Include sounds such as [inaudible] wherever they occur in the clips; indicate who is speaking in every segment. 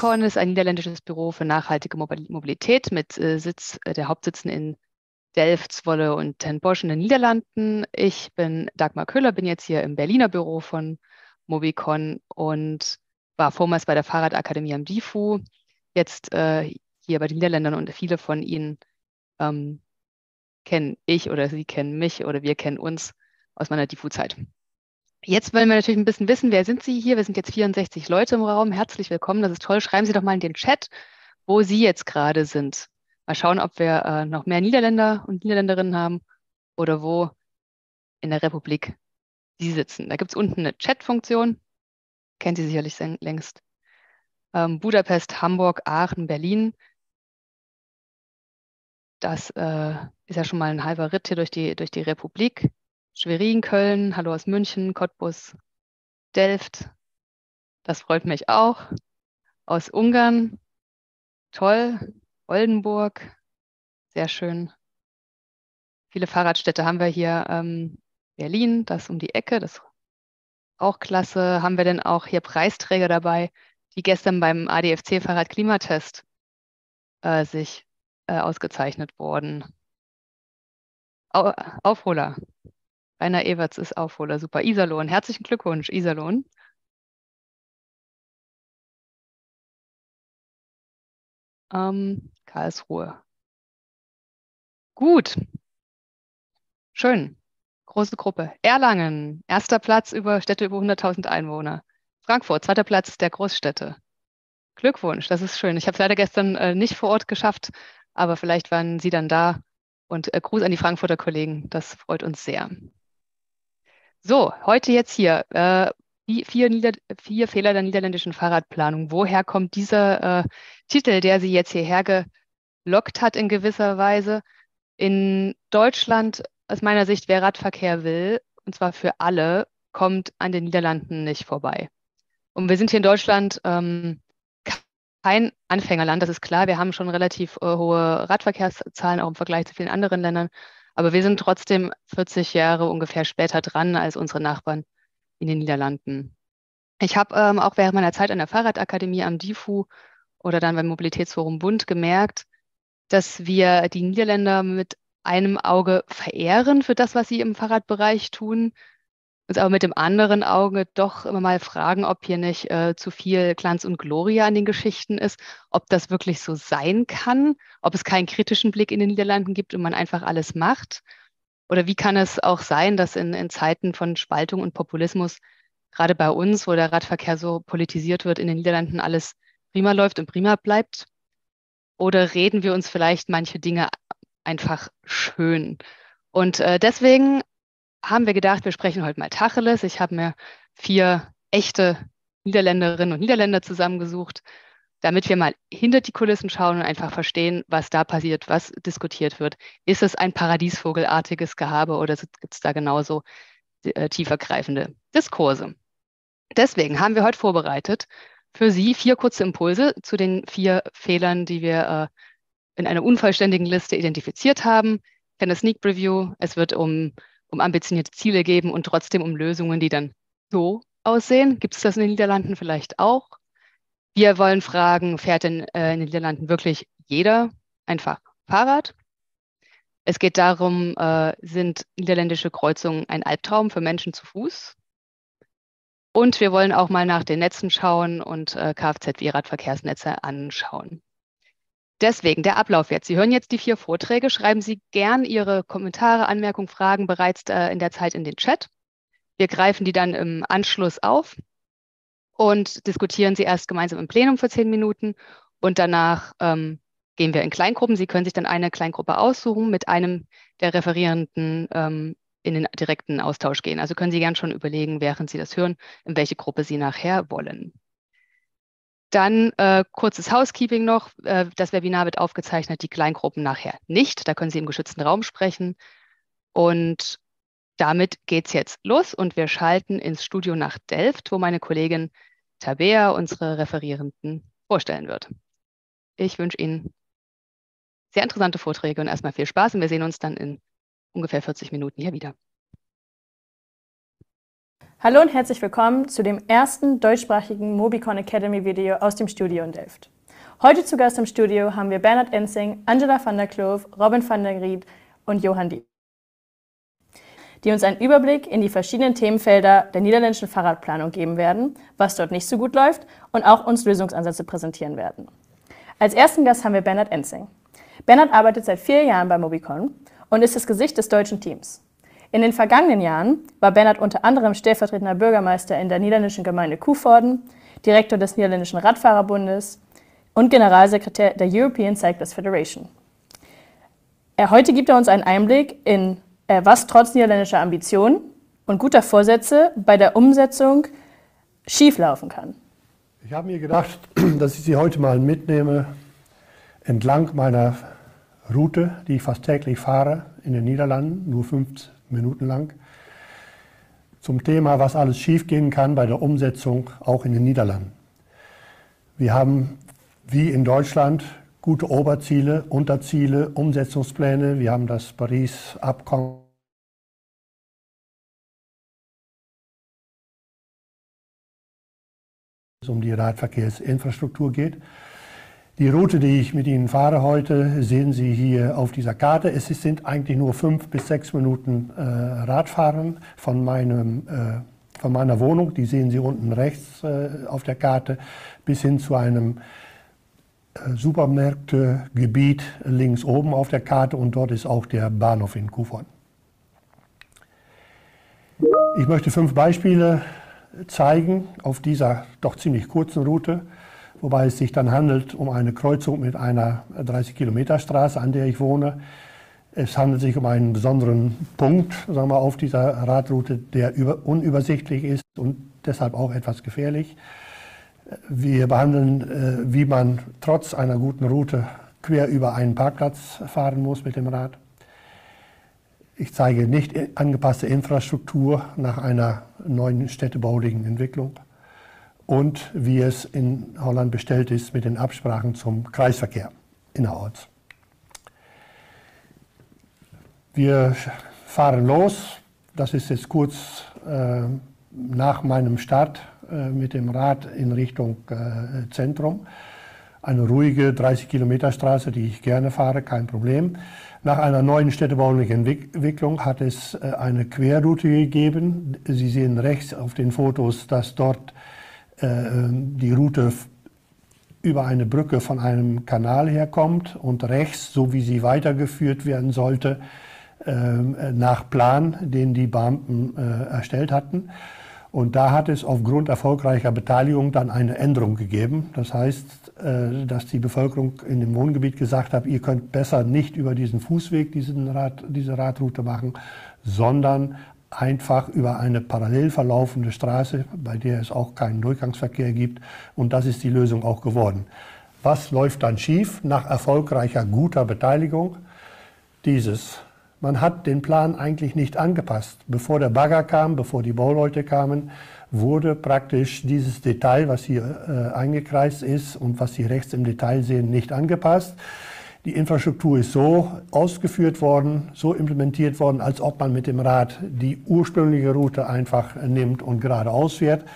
Speaker 1: Mobicon ist ein niederländisches Büro für nachhaltige Mobilität mit äh, Sitz, äh, der Hauptsitzen in Delft, Zwolle und Ten Bosch in den Niederlanden. Ich bin Dagmar Köhler, bin jetzt hier im Berliner Büro von Mobicon und war vormals bei der Fahrradakademie am DIFU, jetzt äh, hier bei den Niederländern und viele von Ihnen ähm, kennen ich oder Sie kennen mich oder wir kennen uns aus meiner DIFU-Zeit. Jetzt wollen wir natürlich ein bisschen wissen, wer sind Sie hier? Wir sind jetzt 64 Leute im Raum. Herzlich willkommen, das ist toll. Schreiben Sie doch mal in den Chat, wo Sie jetzt gerade sind. Mal schauen, ob wir äh, noch mehr Niederländer und Niederländerinnen haben oder wo in der Republik Sie sitzen. Da gibt es unten eine Chat-Funktion. Kennen Sie sicherlich längst. Ähm, Budapest, Hamburg, Aachen, Berlin. Das äh, ist ja schon mal ein halber Ritt hier durch die, durch die Republik. Schwerin, Köln, hallo aus München, Cottbus, Delft. Das freut mich auch. Aus Ungarn, toll. Oldenburg, sehr schön. Viele Fahrradstädte haben wir hier. Ähm, Berlin, das um die Ecke, das auch klasse. Haben wir denn auch hier Preisträger dabei, die gestern beim ADFC-Fahrrad-Klimatest äh, sich äh, ausgezeichnet wurden? Au Aufholer. Rainer Everts ist Aufholer. Super. Iserlohn. Herzlichen Glückwunsch, Iserlohn. Ähm, Karlsruhe. Gut. Schön. Große Gruppe. Erlangen, erster Platz über Städte über 100.000 Einwohner. Frankfurt, zweiter Platz der Großstädte. Glückwunsch, das ist schön. Ich habe es leider gestern äh, nicht vor Ort geschafft, aber vielleicht waren Sie dann da. Und äh, Gruß an die Frankfurter Kollegen, das freut uns sehr. So, heute jetzt hier. Äh, vier, Nieder vier Fehler der niederländischen Fahrradplanung. Woher kommt dieser äh, Titel, der Sie jetzt hierher gelockt hat in gewisser Weise? In Deutschland, aus meiner Sicht, wer Radverkehr will, und zwar für alle, kommt an den Niederlanden nicht vorbei. Und wir sind hier in Deutschland ähm, kein Anfängerland, das ist klar. Wir haben schon relativ äh, hohe Radverkehrszahlen, auch im Vergleich zu vielen anderen Ländern. Aber wir sind trotzdem 40 Jahre ungefähr später dran als unsere Nachbarn in den Niederlanden. Ich habe ähm, auch während meiner Zeit an der Fahrradakademie am DIFU oder dann beim Mobilitätsforum Bund gemerkt, dass wir die Niederländer mit einem Auge verehren für das, was sie im Fahrradbereich tun, uns aber mit dem anderen Auge doch immer mal fragen, ob hier nicht äh, zu viel Glanz und Gloria an den Geschichten ist, ob das wirklich so sein kann, ob es keinen kritischen Blick in den Niederlanden gibt und man einfach alles macht. Oder wie kann es auch sein, dass in, in Zeiten von Spaltung und Populismus, gerade bei uns, wo der Radverkehr so politisiert wird, in den Niederlanden alles prima läuft und prima bleibt? Oder reden wir uns vielleicht manche Dinge einfach schön? Und äh, deswegen haben wir gedacht, wir sprechen heute mal Tacheles. Ich habe mir vier echte Niederländerinnen und Niederländer zusammengesucht, damit wir mal hinter die Kulissen schauen und einfach verstehen, was da passiert, was diskutiert wird. Ist es ein paradiesvogelartiges Gehabe oder gibt es da genauso äh, tiefergreifende Diskurse? Deswegen haben wir heute vorbereitet für Sie vier kurze Impulse zu den vier Fehlern, die wir äh, in einer unvollständigen Liste identifiziert haben. Keine Sneak Preview. Es wird um um ambitionierte Ziele geben und trotzdem um Lösungen, die dann so aussehen. Gibt es das in den Niederlanden vielleicht auch? Wir wollen fragen, fährt denn äh, in den Niederlanden wirklich jeder einfach Fahrrad? Es geht darum, äh, sind niederländische Kreuzungen ein Albtraum für Menschen zu Fuß? Und wir wollen auch mal nach den Netzen schauen und äh, Kfz-Radverkehrsnetze anschauen. Deswegen der Ablauf jetzt. Sie hören jetzt die vier Vorträge. Schreiben Sie gern Ihre Kommentare, Anmerkungen, Fragen bereits äh, in der Zeit in den Chat. Wir greifen die dann im Anschluss auf und diskutieren sie erst gemeinsam im Plenum für zehn Minuten und danach ähm, gehen wir in Kleingruppen. Sie können sich dann eine Kleingruppe aussuchen, mit einem der Referierenden ähm, in den direkten Austausch gehen. Also können Sie gern schon überlegen, während Sie das hören, in welche Gruppe Sie nachher wollen. Dann äh, kurzes Housekeeping noch. Äh, das Webinar wird aufgezeichnet, die Kleingruppen nachher nicht. Da können Sie im geschützten Raum sprechen. Und damit geht es jetzt los und wir schalten ins Studio nach Delft, wo meine Kollegin Tabea unsere Referierenden vorstellen wird. Ich wünsche Ihnen sehr interessante Vorträge und erstmal viel Spaß und wir sehen uns dann in ungefähr 40 Minuten hier wieder.
Speaker 2: Hallo und herzlich willkommen zu dem ersten deutschsprachigen Mobicon Academy Video aus dem Studio in Delft. Heute zu Gast im Studio haben wir Bernhard Ensing, Angela van der Kloof, Robin van der Gried und Johann Dieb, die uns einen Überblick in die verschiedenen Themenfelder der niederländischen Fahrradplanung geben werden, was dort nicht so gut läuft und auch uns Lösungsansätze präsentieren werden. Als ersten Gast haben wir Bernhard Ensing. Bernhard arbeitet seit vier Jahren bei Mobicon und ist das Gesicht des deutschen Teams. In den vergangenen Jahren war Bernhard unter anderem stellvertretender Bürgermeister in der niederländischen Gemeinde Koevoorden, Direktor des Niederländischen Radfahrerbundes und Generalsekretär der European Cyclist Federation. Er, heute gibt er uns einen Einblick in, äh, was trotz niederländischer Ambitionen und guter Vorsätze bei der Umsetzung schieflaufen kann.
Speaker 3: Ich habe mir gedacht, [clears throat] dass ich Sie heute mal mitnehme entlang meiner Route, die ich fast täglich fahre in den Niederlanden, nur 50 Minuten lang, zum Thema, was alles schiefgehen kann bei der Umsetzung auch in den Niederlanden. Wir haben wie in Deutschland gute Oberziele, Unterziele, Umsetzungspläne. Wir haben das Paris-Abkommen. um die Radverkehrsinfrastruktur geht. Die Route, die ich mit Ihnen fahre heute, sehen Sie hier auf dieser Karte. Es sind eigentlich nur fünf bis sechs Minuten äh, Radfahren von, meinem, äh, von meiner Wohnung. Die sehen Sie unten rechts äh, auf der Karte bis hin zu einem äh, Supermärktegebiet links oben auf der Karte und dort ist auch der Bahnhof in Kufon. Ich möchte fünf Beispiele zeigen auf dieser doch ziemlich kurzen Route wobei es sich dann handelt um eine Kreuzung mit einer 30-Kilometer-Straße, an der ich wohne. Es handelt sich um einen besonderen Punkt sagen wir, auf dieser Radroute, der über, unübersichtlich ist und deshalb auch etwas gefährlich. Wir behandeln, äh, wie man trotz einer guten Route quer über einen Parkplatz fahren muss mit dem Rad. Ich zeige nicht angepasste Infrastruktur nach einer neuen städtebaulichen Entwicklung und wie es in Holland bestellt ist mit den Absprachen zum Kreisverkehr innerorts. Wir fahren los. Das ist jetzt kurz äh, nach meinem Start äh, mit dem Rad in Richtung äh, Zentrum. Eine ruhige 30 Kilometer Straße, die ich gerne fahre, kein Problem. Nach einer neuen städtebaulichen Entwicklung hat es äh, eine Querroute gegeben. Sie sehen rechts auf den Fotos, dass dort die Route über eine Brücke von einem Kanal herkommt und rechts, so wie sie weitergeführt werden sollte, äh, nach Plan, den die Beamten äh, erstellt hatten. Und da hat es aufgrund erfolgreicher Beteiligung dann eine Änderung gegeben. Das heißt, dass die Bevölkerung in dem Wohngebiet gesagt hat, ihr könnt besser nicht über diesen Fußweg diesen Rad, diese Radroute machen, sondern einfach über eine parallel verlaufende Straße, bei der es auch keinen Durchgangsverkehr gibt. Und das ist die Lösung auch geworden. Was läuft dann schief nach erfolgreicher, guter Beteiligung? Dieses. Man hat den Plan eigentlich nicht angepasst. Bevor der Bagger kam, bevor die Bauleute kamen, wurde praktisch dieses Detail, was hier äh, eingekreist ist und was Sie rechts im Detail sehen, nicht angepasst. Die Infrastruktur ist so ausgeführt worden, so implementiert worden, als ob man mit dem Rad die ursprüngliche Route einfach nimmt und geradeaus fährt.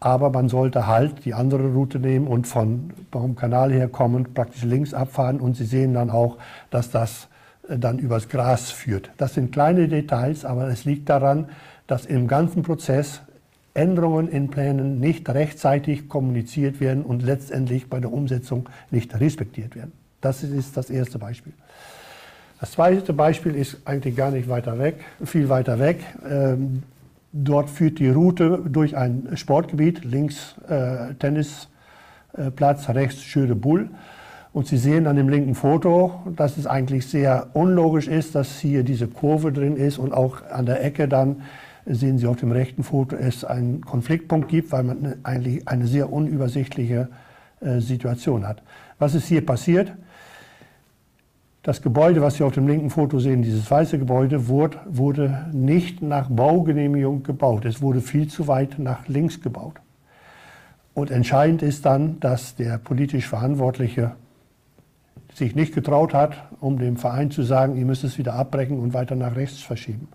Speaker 3: Aber man sollte halt die andere Route nehmen und von, vom Kanal her kommend praktisch links abfahren. Und Sie sehen dann auch, dass das äh, dann übers Gras führt. Das sind kleine Details, aber es liegt daran, dass im ganzen Prozess Änderungen in Plänen nicht rechtzeitig kommuniziert werden und letztendlich bei der Umsetzung nicht respektiert werden. Das ist das erste Beispiel. Das zweite Beispiel ist eigentlich gar nicht weiter weg, viel weiter weg. Ähm, dort führt die Route durch ein Sportgebiet, links äh, Tennisplatz, rechts Schöne Bull. Und Sie sehen an dem linken Foto, dass es eigentlich sehr unlogisch ist, dass hier diese Kurve drin ist und auch an der Ecke dann sehen Sie auf dem rechten Foto, es einen Konfliktpunkt gibt, weil man eigentlich eine sehr unübersichtliche äh, Situation hat. Was ist hier passiert? Das Gebäude, was Sie auf dem linken Foto sehen, dieses weiße Gebäude, wurde, wurde nicht nach Baugenehmigung gebaut. Es wurde viel zu weit nach links gebaut. Und entscheidend ist dann, dass der politisch Verantwortliche sich nicht getraut hat, um dem Verein zu sagen, ihr müsst es wieder abbrechen und weiter nach rechts verschieben.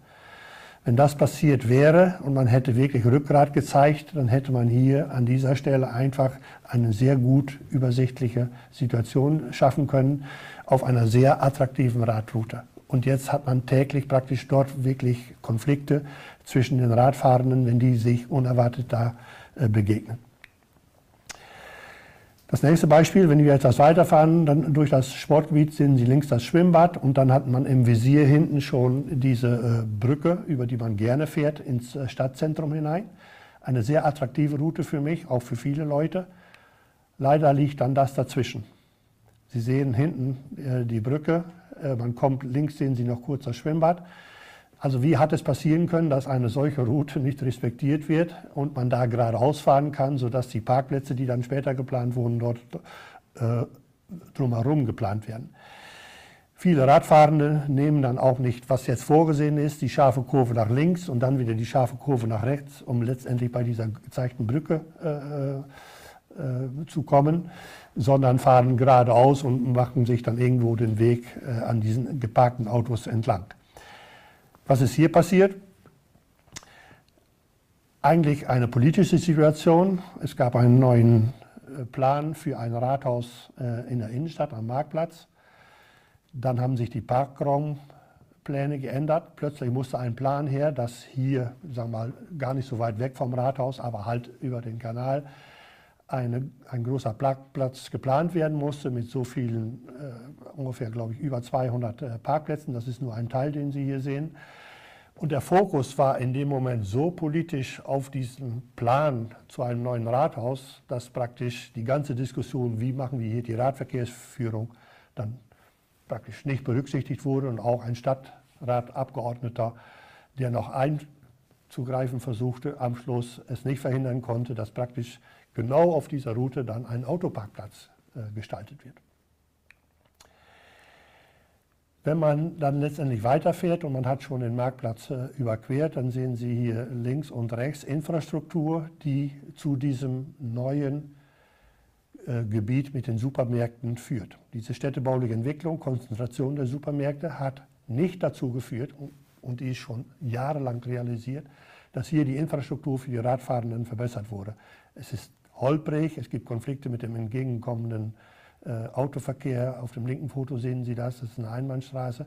Speaker 3: Wenn das passiert wäre und man hätte wirklich Rückgrat gezeigt, dann hätte man hier an dieser Stelle einfach eine sehr gut übersichtliche Situation schaffen können auf einer sehr attraktiven Radroute. Und jetzt hat man täglich praktisch dort wirklich Konflikte zwischen den Radfahrenden, wenn die sich unerwartet da äh, begegnen. Das nächste Beispiel, wenn wir etwas weiterfahren, dann durch das Sportgebiet sehen Sie links das Schwimmbad und dann hat man im Visier hinten schon diese äh, Brücke, über die man gerne fährt, ins äh, Stadtzentrum hinein. Eine sehr attraktive Route für mich, auch für viele Leute. Leider liegt dann das dazwischen. Sie sehen hinten äh, die Brücke, man kommt links, sehen Sie noch kurz das Schwimmbad. Also wie hat es passieren können, dass eine solche Route nicht respektiert wird und man da geradeaus fahren kann, sodass die Parkplätze, die dann später geplant wurden, dort äh, drumherum geplant werden. Viele Radfahrende nehmen dann auch nicht, was jetzt vorgesehen ist, die scharfe Kurve nach links und dann wieder die scharfe Kurve nach rechts, um letztendlich bei dieser gezeigten Brücke äh, äh, zu kommen, sondern fahren geradeaus und machen sich dann irgendwo den Weg äh, an diesen geparkten Autos entlang. Was ist hier passiert? Eigentlich eine politische Situation. Es gab einen neuen äh, Plan für ein Rathaus äh, in der Innenstadt am Marktplatz. Dann haben sich die Parkraumpläne geändert. Plötzlich musste ein Plan her, dass hier, sagen wir mal, gar nicht so weit weg vom Rathaus, aber halt über den Kanal eine, ein großer Parkplatz geplant werden musste mit so vielen, äh, ungefähr, glaube ich, über 200 äh, Parkplätzen. Das ist nur ein Teil, den Sie hier sehen. Und der Fokus war in dem Moment so politisch auf diesen Plan zu einem neuen Rathaus, dass praktisch die ganze Diskussion, wie machen wir hier die Radverkehrsführung, dann praktisch nicht berücksichtigt wurde und auch ein Stadtratabgeordneter, der noch einzugreifen versuchte, am Schluss es nicht verhindern konnte, dass praktisch genau auf dieser Route dann ein Autoparkplatz äh, gestaltet wird. Wenn man dann letztendlich weiterfährt und man hat schon den Marktplatz äh, überquert, dann sehen Sie hier links und rechts Infrastruktur, die zu diesem neuen äh, Gebiet mit den Supermärkten führt. Diese städtebauliche Entwicklung, Konzentration der Supermärkte hat nicht dazu geführt, und die ist schon jahrelang realisiert, dass hier die Infrastruktur für die Radfahrenden verbessert wurde. Es ist holprig, es gibt Konflikte mit dem entgegenkommenden äh, Autoverkehr. Auf dem linken Foto sehen Sie das, das ist eine Einbahnstraße.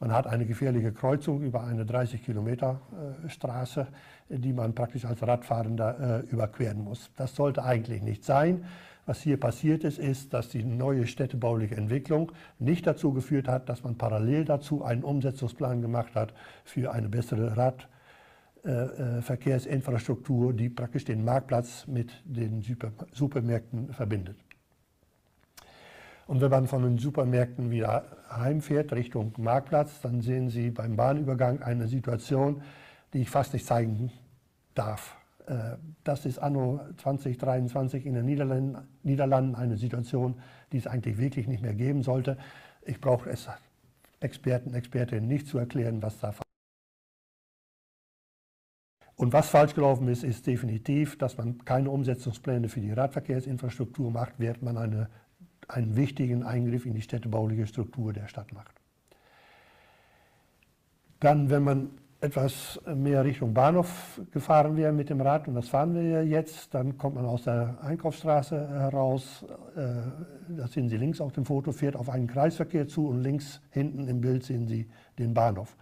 Speaker 3: Man hat eine gefährliche Kreuzung über eine 30 Kilometer äh, Straße, die man praktisch als Radfahrender äh, überqueren muss. Das sollte eigentlich nicht sein. Was hier passiert ist, ist, dass die neue städtebauliche Entwicklung nicht dazu geführt hat, dass man parallel dazu einen Umsetzungsplan gemacht hat für eine bessere Radverkehrsinfrastruktur, die praktisch den Marktplatz mit den Supermärkten verbindet. Und wenn man von den Supermärkten wieder heimfährt Richtung Marktplatz, dann sehen Sie beim Bahnübergang eine Situation, die ich fast nicht zeigen darf. Äh, das ist anno 2023 in den Niederlanden, Niederlanden eine Situation, die es eigentlich wirklich nicht mehr geben sollte. Ich brauche es Experten, Expertinnen nicht zu erklären, was da und was falsch gelaufen ist, ist definitiv, dass man keine Umsetzungspläne für die Radverkehrsinfrastruktur macht, während man eine einen wichtigen Eingriff in die städtebauliche Struktur der Stadt macht. Dann, wenn man etwas mehr Richtung Bahnhof gefahren wäre mit dem Rad, und das fahren wir jetzt, dann kommt man aus der Einkaufsstraße heraus, äh, das sehen Sie links auf dem Foto, fährt auf einen Kreisverkehr zu und links hinten im Bild sehen Sie den Bahnhof.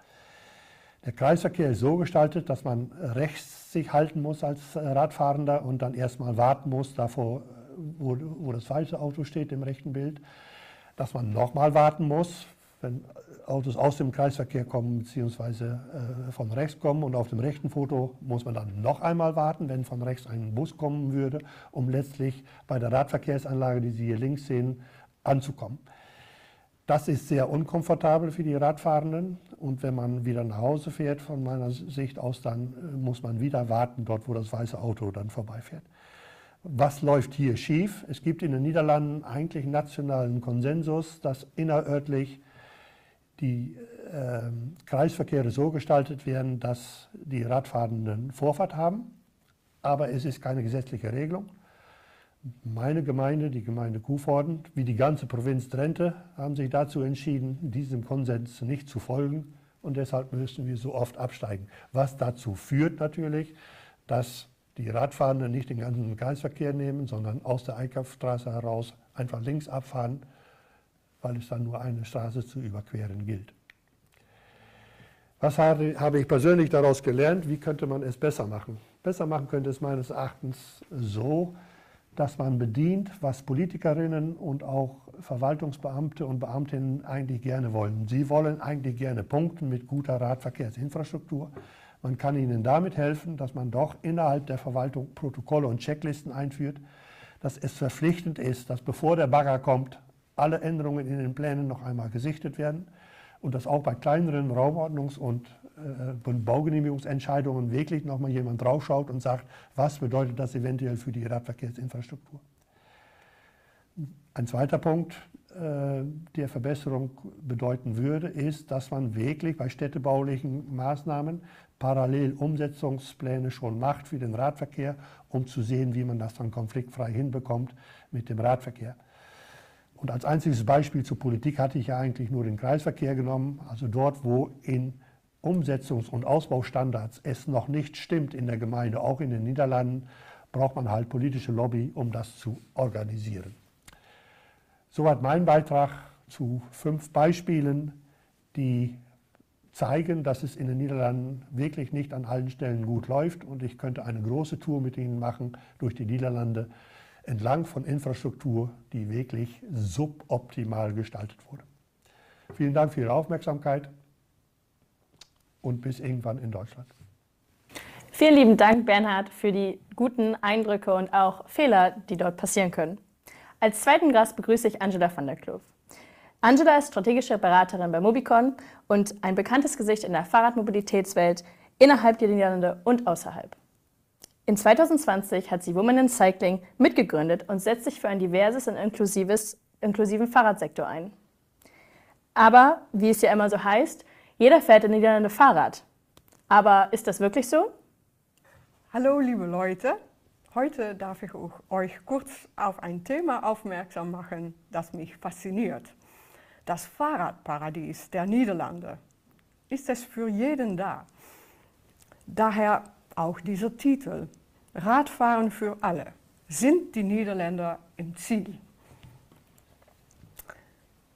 Speaker 3: Der Kreisverkehr ist so gestaltet, dass man rechts sich halten muss als Radfahrender und dann erstmal warten muss, davor wo, wo das falsche Auto steht im rechten Bild, dass man nochmal warten muss, wenn Autos aus dem Kreisverkehr kommen bzw. Äh, von rechts kommen und auf dem rechten Foto muss man dann noch einmal warten, wenn von rechts ein Bus kommen würde, um letztlich bei der Radverkehrsanlage, die Sie hier links sehen, anzukommen. Das ist sehr unkomfortabel für die Radfahrenden und wenn man wieder nach Hause fährt, von meiner Sicht aus, dann äh, muss man wieder warten, dort wo das weiße Auto dann vorbeifährt. Was läuft hier schief? Es gibt in den Niederlanden eigentlich nationalen Konsensus, dass innerörtlich die äh, Kreisverkehre so gestaltet werden, dass die Radfahrenden Vorfahrt haben. Aber es ist keine gesetzliche Regelung. Meine Gemeinde, die Gemeinde Kuhvorden, wie die ganze Provinz Drenthe, haben sich dazu entschieden, diesem Konsens nicht zu folgen und deshalb müssen wir so oft absteigen. Was dazu führt natürlich, dass die Radfahrenden nicht den ganzen Kreisverkehr nehmen, sondern aus der Einkaufsstraße heraus einfach links abfahren, weil es dann nur eine Straße zu überqueren gilt. Was habe ich persönlich daraus gelernt? Wie könnte man es besser machen? Besser machen könnte es meines Erachtens so, dass man bedient, was Politikerinnen und auch Verwaltungsbeamte und Beamtinnen eigentlich gerne wollen. Sie wollen eigentlich gerne punkten mit guter Radverkehrsinfrastruktur. Man kann ihnen damit helfen, dass man doch innerhalb der Verwaltung Protokolle und Checklisten einführt, dass es verpflichtend ist, dass bevor der Bagger kommt, alle Änderungen in den Plänen noch einmal gesichtet werden und dass auch bei kleineren Raumordnungs- und äh, Baugenehmigungsentscheidungen wirklich nochmal jemand draufschaut und sagt, was bedeutet das eventuell für die Radverkehrsinfrastruktur. Ein zweiter Punkt, äh, der Verbesserung bedeuten würde, ist, dass man wirklich bei städtebaulichen Maßnahmen parallel Umsetzungspläne schon macht für den Radverkehr, um zu sehen, wie man das dann konfliktfrei hinbekommt mit dem Radverkehr. Und als einziges Beispiel zur Politik hatte ich ja eigentlich nur den Kreisverkehr genommen, also dort, wo in Umsetzungs- und Ausbaustandards es noch nicht stimmt in der Gemeinde, auch in den Niederlanden, braucht man halt politische Lobby, um das zu organisieren. Soweit mein Beitrag zu fünf Beispielen, die zeigen, dass es in den Niederlanden wirklich nicht an allen Stellen gut läuft. Und ich könnte eine große Tour mit Ihnen machen durch die Niederlande, entlang von Infrastruktur, die wirklich suboptimal gestaltet wurde. Vielen Dank für Ihre Aufmerksamkeit und bis irgendwann in Deutschland.
Speaker 2: Vielen lieben Dank, Bernhard, für die guten Eindrücke und auch Fehler, die dort passieren können. Als zweiten Gast begrüße ich Angela van der Kloof. Angela ist strategische Beraterin bei Mobicon und ein bekanntes Gesicht in der Fahrradmobilitätswelt innerhalb der Niederlande und außerhalb. In 2020 hat sie Women in Cycling mitgegründet und setzt sich für ein diverses und inklusives, inklusiven Fahrradsektor ein. Aber, wie es ja immer so heißt, jeder fährt in Niederlande Fahrrad. Aber ist das wirklich so?
Speaker 4: Hallo liebe Leute, heute darf ich euch kurz auf ein Thema aufmerksam machen, das mich fasziniert. Das Fahrradparadies der Niederlande. Ist es für jeden da? Daher auch dieser Titel. Radfahren für alle. Sind die Niederländer im Ziel?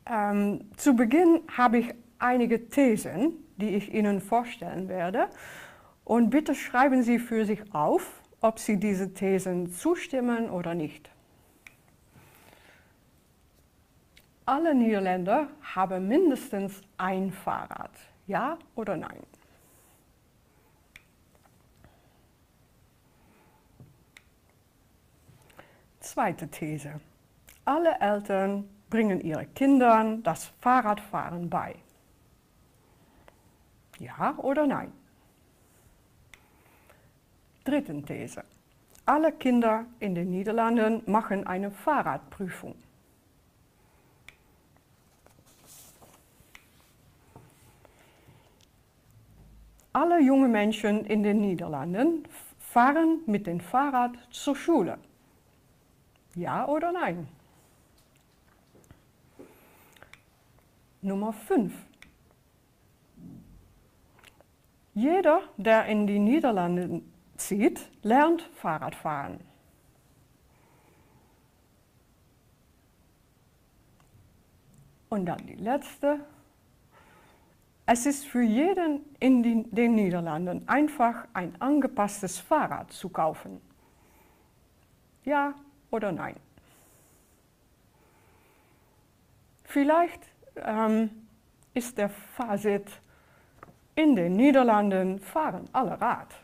Speaker 4: Ähm, zu Beginn habe ich einige Thesen, die ich Ihnen vorstellen werde. Und bitte schreiben Sie für sich auf, ob Sie diese Thesen zustimmen oder nicht. Alle Niederländer haben mindestens ein Fahrrad. Ja oder nein? Zweite These. Alle Eltern bringen ihren Kindern das Fahrradfahren bei. Ja oder nein? Dritte These. Alle Kinder in den Niederlanden machen eine Fahrradprüfung. Alle junge Menschen in den Niederlanden fahren mit dem Fahrrad zur Schule. Ja oder nein? Nummer 5. Jeder, der in die Niederlande zieht, lernt Fahrradfahren. Und dann die letzte. Es ist für jeden in den Niederlanden einfach ein angepasstes Fahrrad zu kaufen. Ja oder nein? Vielleicht ähm, ist der Fazit in den Niederlanden fahren alle Rad.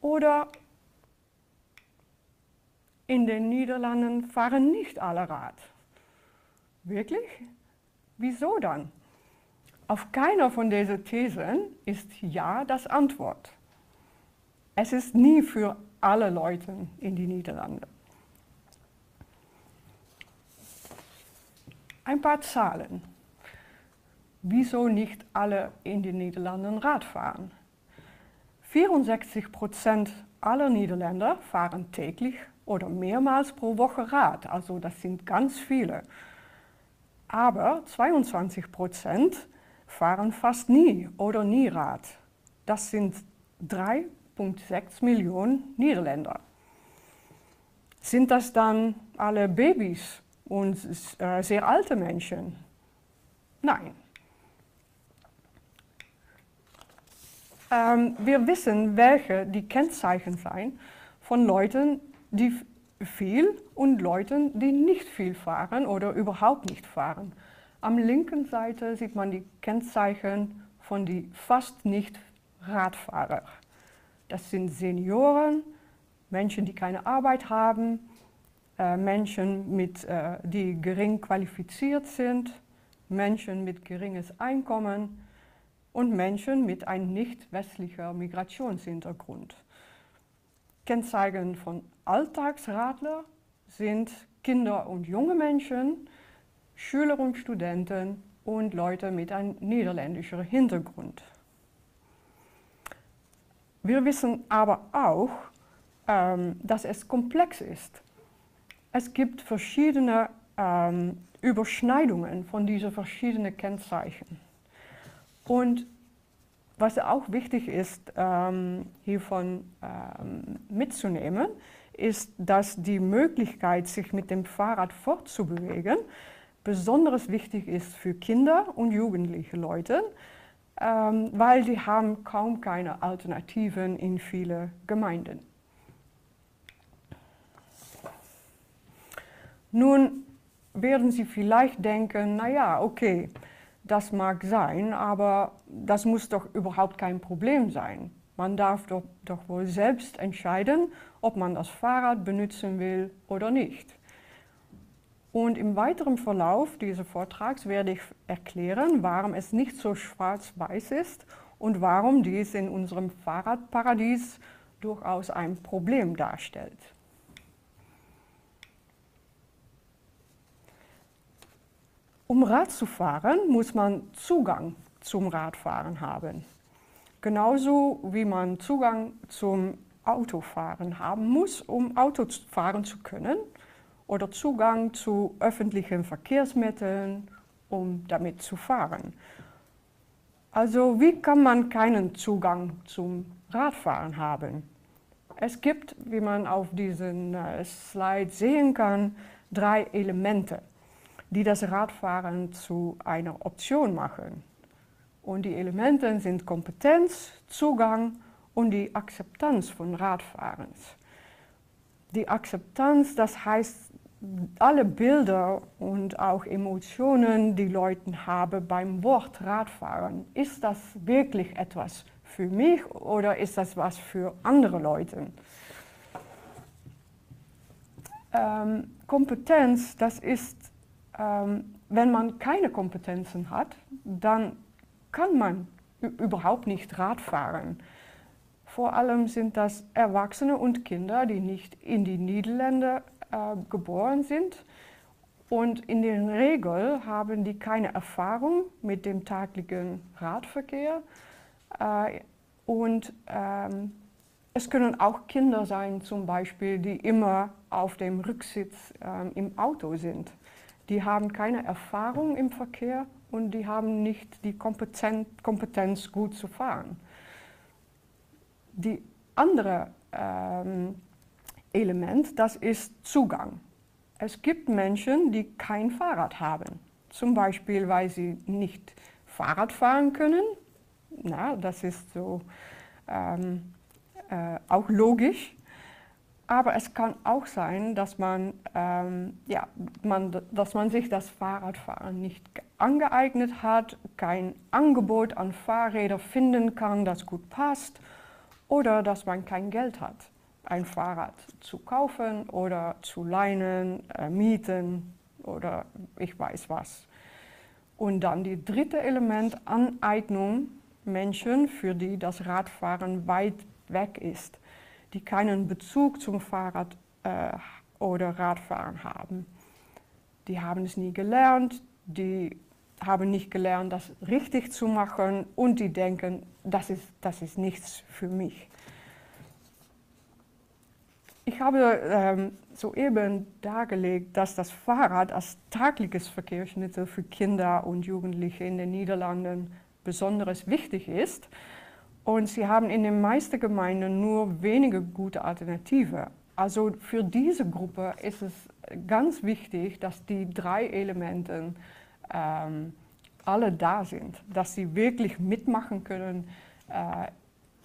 Speaker 4: Oder in den Niederlanden fahren nicht alle Rad. Wirklich? Wieso dann? Auf keiner von diesen Thesen ist Ja das Antwort. Es ist nie für alle Leute in die Niederlande. Ein paar Zahlen wieso nicht alle in den Niederlanden Rad fahren. 64 Prozent aller Niederländer fahren täglich oder mehrmals pro Woche Rad, also das sind ganz viele. Aber 22 Prozent fahren fast nie oder nie Rad. Das sind 3,6 Millionen Niederländer. Sind das dann alle Babys und äh, sehr alte Menschen? Nein. Ähm, wir wissen, welche die Kennzeichen sind von Leuten, die viel und Leuten, die nicht viel fahren oder überhaupt nicht fahren. Am linken Seite sieht man die Kennzeichen von die fast nicht Radfahrer. Das sind Senioren, Menschen, die keine Arbeit haben, äh, Menschen, mit, äh, die gering qualifiziert sind, Menschen mit geringes Einkommen und Menschen mit einem nicht westlicher Migrationshintergrund. Kennzeichen von Alltagsradler sind Kinder und junge Menschen, Schüler und Studenten und Leute mit einem niederländischen Hintergrund. Wir wissen aber auch, ähm, dass es komplex ist. Es gibt verschiedene ähm, Überschneidungen von diesen verschiedenen Kennzeichen. Und was auch wichtig ist, ähm, hiervon ähm, mitzunehmen, ist, dass die Möglichkeit, sich mit dem Fahrrad fortzubewegen, besonders wichtig ist für Kinder und jugendliche Leute, ähm, weil die haben kaum keine Alternativen in vielen Gemeinden. Nun werden Sie vielleicht denken, naja, okay, das mag sein, aber das muss doch überhaupt kein Problem sein. Man darf doch, doch wohl selbst entscheiden, ob man das Fahrrad benutzen will oder nicht. Und im weiteren Verlauf dieses Vortrags werde ich erklären, warum es nicht so schwarz-weiß ist und warum dies in unserem Fahrradparadies durchaus ein Problem darstellt. Um Rad zu fahren, muss man Zugang zum Radfahren haben. Genauso wie man Zugang zum Autofahren haben muss, um Auto fahren zu können oder Zugang zu öffentlichen Verkehrsmitteln, um damit zu fahren. Also wie kann man keinen Zugang zum Radfahren haben? Es gibt, wie man auf diesem äh, Slide sehen kann, drei Elemente die das Radfahren zu einer Option machen. Und die Elemente sind Kompetenz, Zugang und die Akzeptanz von Radfahrens. Die Akzeptanz, das heißt, alle Bilder und auch Emotionen, die Leute haben beim Wort Radfahren, ist das wirklich etwas für mich oder ist das was für andere Leute? Ähm, Kompetenz, das ist ähm, wenn man keine Kompetenzen hat, dann kann man überhaupt nicht Rad fahren. Vor allem sind das Erwachsene und Kinder, die nicht in die Niederlande äh, geboren sind. Und in der Regel haben die keine Erfahrung mit dem täglichen Radverkehr. Äh, und ähm, es können auch Kinder sein, zum Beispiel, die immer auf dem Rücksitz äh, im Auto sind die haben keine Erfahrung im Verkehr und die haben nicht die Kompetenz, gut zu fahren. Die andere ähm, Element, das ist Zugang. Es gibt Menschen, die kein Fahrrad haben. Zum Beispiel, weil sie nicht Fahrrad fahren können. Na, das ist so ähm, äh, auch logisch. Aber es kann auch sein, dass man, ähm, ja, man, dass man sich das Fahrradfahren nicht angeeignet hat, kein Angebot an Fahrrädern finden kann, das gut passt, oder dass man kein Geld hat, ein Fahrrad zu kaufen oder zu leihen, äh, mieten oder ich weiß was. Und dann die dritte Element, Aneignung, Menschen, für die das Radfahren weit weg ist die keinen Bezug zum Fahrrad äh, oder Radfahren haben. Die haben es nie gelernt, die haben nicht gelernt, das richtig zu machen und die denken, das ist, das ist nichts für mich. Ich habe ähm, soeben dargelegt, dass das Fahrrad als tagliches Verkehrsmittel für Kinder und Jugendliche in den Niederlanden besonders wichtig ist. Und sie haben in den meisten Gemeinden nur wenige gute Alternativen. Also für diese Gruppe ist es ganz wichtig, dass die drei Elemente ähm, alle da sind, dass sie wirklich mitmachen können äh,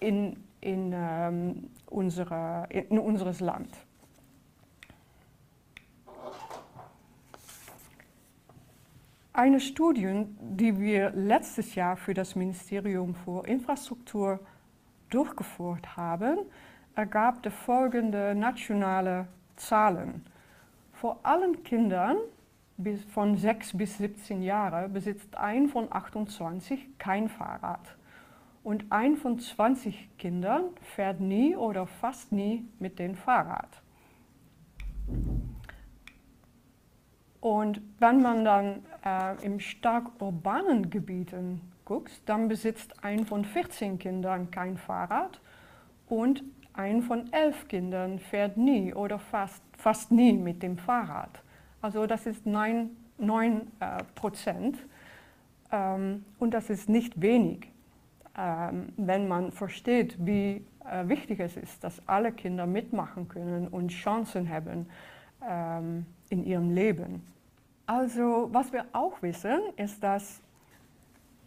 Speaker 4: in, in, ähm, unsere, in unseres Land. Eine Studie, die wir letztes Jahr für das Ministerium für Infrastruktur durchgeführt haben, ergab die folgende nationale Zahlen. Vor allen Kindern von 6 bis 17 Jahren besitzt ein von 28 kein Fahrrad. Und ein von 20 Kindern fährt nie oder fast nie mit dem Fahrrad. Und wenn man dann äh, im stark urbanen Gebieten guckt, dann besitzt ein von 14 Kindern kein Fahrrad und ein von 11 Kindern fährt nie oder fast, fast nie mit dem Fahrrad. Also das ist 9, 9 äh, Prozent ähm, und das ist nicht wenig, wenn man versteht, wie äh, wichtig es ist, dass alle Kinder mitmachen können und Chancen haben ähm, in ihrem Leben. Also was wir auch wissen, ist, dass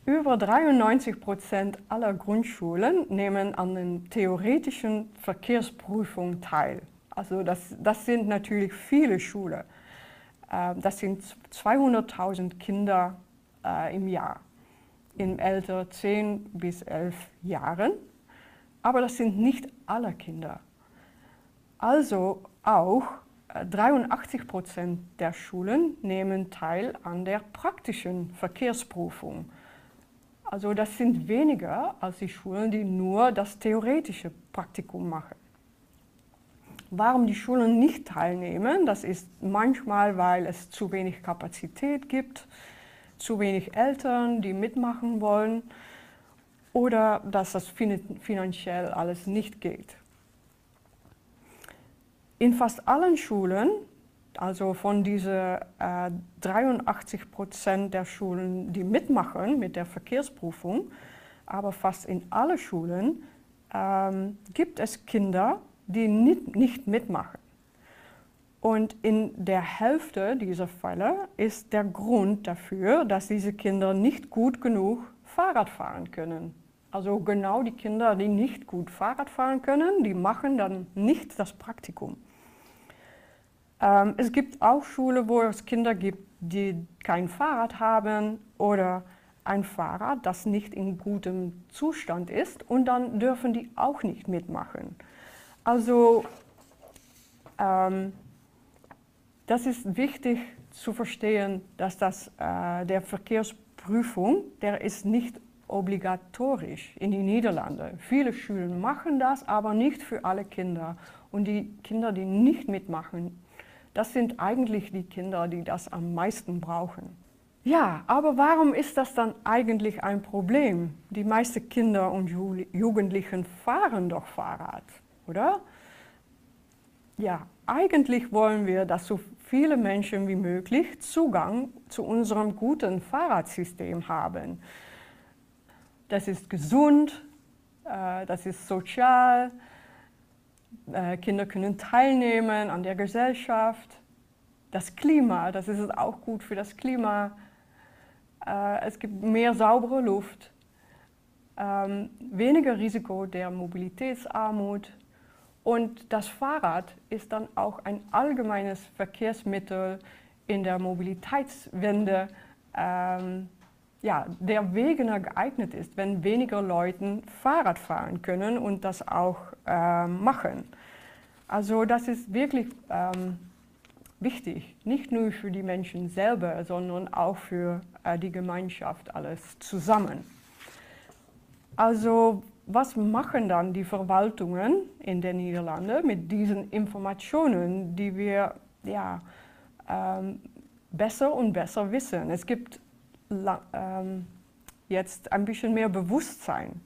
Speaker 4: über 93 Prozent aller Grundschulen nehmen an den theoretischen Verkehrsprüfungen teil. Also das, das sind natürlich viele Schulen. Äh, das sind 200.000 Kinder äh, im Jahr im Alter 10 bis 11 Jahren. Aber das sind nicht alle Kinder. Also auch 83 äh, Prozent der Schulen nehmen teil an der praktischen Verkehrsprüfung. Also das sind weniger als die Schulen, die nur das theoretische Praktikum machen. Warum die Schulen nicht teilnehmen, das ist manchmal, weil es zu wenig Kapazität gibt, zu wenig Eltern, die mitmachen wollen oder dass das finanziell alles nicht geht. In fast allen Schulen, also von diesen äh, 83 Prozent der Schulen, die mitmachen mit der Verkehrsprüfung, aber fast in allen Schulen ähm, gibt es Kinder, die nicht, nicht mitmachen. Und in der Hälfte dieser Fälle ist der Grund dafür, dass diese Kinder nicht gut genug Fahrrad fahren können. Also genau die Kinder, die nicht gut Fahrrad fahren können, die machen dann nicht das Praktikum. Ähm, es gibt auch Schulen, wo es Kinder gibt, die kein Fahrrad haben oder ein Fahrrad, das nicht in gutem Zustand ist und dann dürfen die auch nicht mitmachen. Also ähm, das ist wichtig zu verstehen, dass das, äh, der Verkehrsprüfung, der ist nicht obligatorisch in den Niederlanden. Viele Schulen machen das, aber nicht für alle Kinder. Und die Kinder, die nicht mitmachen, das sind eigentlich die Kinder, die das am meisten brauchen. Ja, aber warum ist das dann eigentlich ein Problem? Die meisten Kinder und Jugendlichen fahren doch Fahrrad, oder? Ja, eigentlich wollen wir, dass so viele Menschen wie möglich Zugang zu unserem guten Fahrradsystem haben. Das ist gesund, äh, das ist sozial, äh, Kinder können teilnehmen an der Gesellschaft. Das Klima, das ist auch gut für das Klima. Äh, es gibt mehr saubere Luft, ähm, weniger Risiko der Mobilitätsarmut. Und das Fahrrad ist dann auch ein allgemeines Verkehrsmittel in der Mobilitätswende, ähm, ja, der Wegener geeignet ist, wenn weniger Leute Fahrrad fahren können und das auch äh, machen. Also das ist wirklich ähm, wichtig, nicht nur für die Menschen selber, sondern auch für äh, die Gemeinschaft alles zusammen. Also was machen dann die Verwaltungen in den Niederlanden mit diesen Informationen, die wir ja, ähm, besser und besser wissen? Es gibt ähm, jetzt ein bisschen mehr Bewusstsein